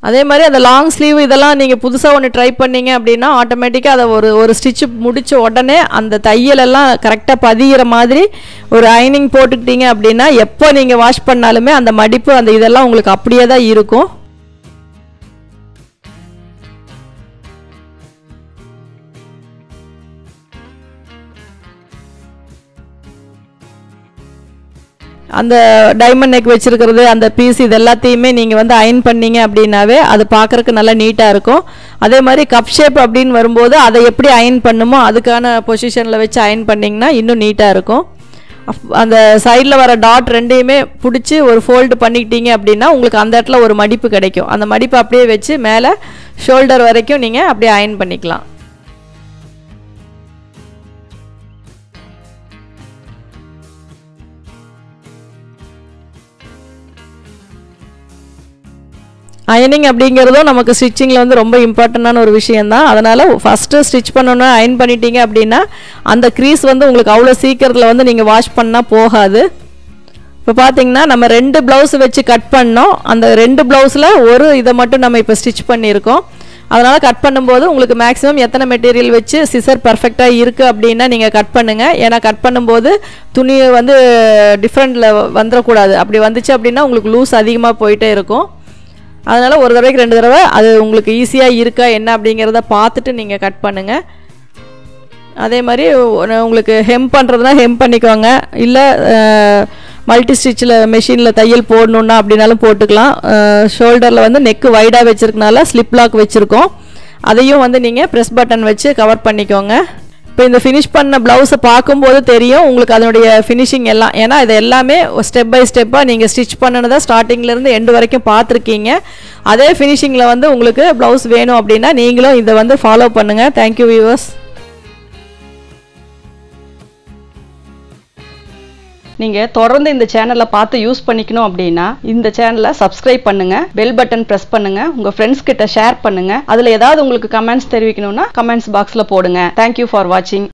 அதே மாதிரி அந்த லாங் ஸ்லீவ் இதெல்லாம் நீங்கள் புதுசாக ஒன்று ட்ரை பண்ணீங்க அப்படின்னா ஆட்டோமேட்டிக்காக அதை ஒரு ஒரு ஸ்டிச்சு முடித்த உடனே அந்த தையலெல்லாம் கரெக்டாக பதிகிற மாதிரி ஒரு ஐனிங் போட்டுக்கிட்டீங்க அப்படின்னா எப்போ நீங்கள் வாஷ் பண்ணாலுமே அந்த மடிப்பு அந்த இதெல்லாம் உங்களுக்கு அப்படியே தான் இருக்கும். அந்த டைமண்ட் நெக் வச்சுருக்கிறது அந்த பீஸ் இது எல்லாத்தையுமே நீங்கள் வந்து அயன் பண்ணீங்க அப்படின்னாவே அது பார்க்குறக்கு நல்லா நீட்டாக இருக்கும். அதே மாதிரி கப் ஷேப் அப்படின்னு வரும்போது அதை எப்படி அயன் பண்ணுமோ அதுக்கான பொசிஷனில் வச்சு அயன் பண்ணிங்கன்னா இன்னும் நீட்டாக இருக்கும். அந்த சைடில் வர டாட் ரெண்டையுமே பிடிச்சி ஒரு ஃபோல்டு பண்ணிக்கிட்டீங்க அப்படின்னா உங்களுக்கு அந்த இடத்துல ஒரு மடிப்பு கிடைக்கும். அந்த மடிப்பு அப்படியே வச்சு மேலே ஷோல்டர் வரைக்கும் நீங்கள் அப்படியே அயன் பண்ணிக்கலாம். அயனிங் அப்படிங்கிறதும் நமக்கு ஸ்டிச்சிங்கில் வந்து ரொம்ப இம்பார்ட்டண்டான ஒரு விஷயம் தான் அதனால் ஃபஸ்ட்டு ஸ்டிச் பண்ணணும் அயன் பண்ணிட்டீங்க அப்படின்னா அந்த க்ரீஸ் வந்து உங்களுக்கு அவ்வளோ சீக்கிரத்தில் வந்து நீங்கள் வாஷ் பண்ணால் போகாது. இப்போ பார்த்தீங்கன்னா நம்ம ரெண்டு ப்ளவுஸ் வச்சு கட் பண்ணோம். அந்த ரெண்டு ப்ளவுஸில் ஒரு இதை மட்டும் நம்ம இப்போ ஸ்டிச் பண்ணியிருக்கோம். அதனால் கட் பண்ணும்போது உங்களுக்கு மேக்ஸிமம் எத்தனை மெட்டீரியல் வச்சு சிசர் பர்ஃபெக்டாக இருக்குது அப்படின்னா நீங்கள் கட் பண்ணுங்கள் ஏன்னா கட் பண்ணும்போது துணி வந்து டிஃப்ரெண்டில் வந்துடக்கூடாது அப்படி வந்துச்சு அப்படின்னா உங்களுக்கு லூஸ் அதிகமாக போயிட்டே இருக்கும். அதனால் ஒரு தடவைக்கு ரெண்டு தடவை அது உங்களுக்கு ஈஸியாக இருக்கா என்ன அப்படிங்கிறத பார்த்துட்டு நீங்கள் கட் பண்ணுங்கள் அதே மாதிரி உங்களுக்கு ஹெம் பண்ணுறதுனா ஹெம் பண்ணிக்கோங்க. இல்லை மல்டி ஸ்டிச்சில் மெஷினில் தையல் போடணுன்னா அப்படின்னாலும் போட்டுக்கலாம். ஷோல்டரில் வந்து நெக்கு வைடாக வச்சுருக்கனால ஸ்லிப் லாக் வச்சுருக்கோம். அதையும் வந்து நீங்கள் ப்ரெஸ் பட்டன் வச்சு கவர் பண்ணிக்கோங்க. இப்போ இந்த ஃபினிஷ் பண்ண ப்ளவுஸை பார்க்கும்போது தெரியும் உங்களுக்கு அதனுடைய ஃபினிஷிங் எல்லாம். ஏன்னா இது எல்லாமே ஸ்டெப் பை ஸ்டெப்பாக நீங்கள் ஸ்டிச் பண்ணினதை ஸ்டார்டிங்லேருந்து எண்டு வரைக்கும் பார்த்துருக்கீங்க. அதே ஃபினிஷிங்கில் வந்து உங்களுக்கு ப்ளவுஸ் வேணும் அப்படின்னா நீங்களும் இதை வந்து ஃபாலோ பண்ணுங்கள் தேங்க்யூ வியூவர்ஸ் நீங்கள் தொடர்ந்து இந்த சேனலை பார்த்து யூஸ் பண்ணிக்கணும் அப்படின்னா இந்த சேனலை சப்ஸ்கிரைப் பண்ணுங்கள் பெல் பட்டன் ப்ரெஸ் பண்ணுங்கள் உங்கள் ஃப்ரெண்ட்ஸ் கிட்ட ஷேர் பண்ணுங்கள் அதில் ஏதாவது உங்களுக்கு கமெண்ட்ஸ் தெரிவிக்கணும்னா கமெண்ட்ஸ் பாக்ஸில் போடுங்க. தேங்க்யூ ஃபார் வாட்சிங்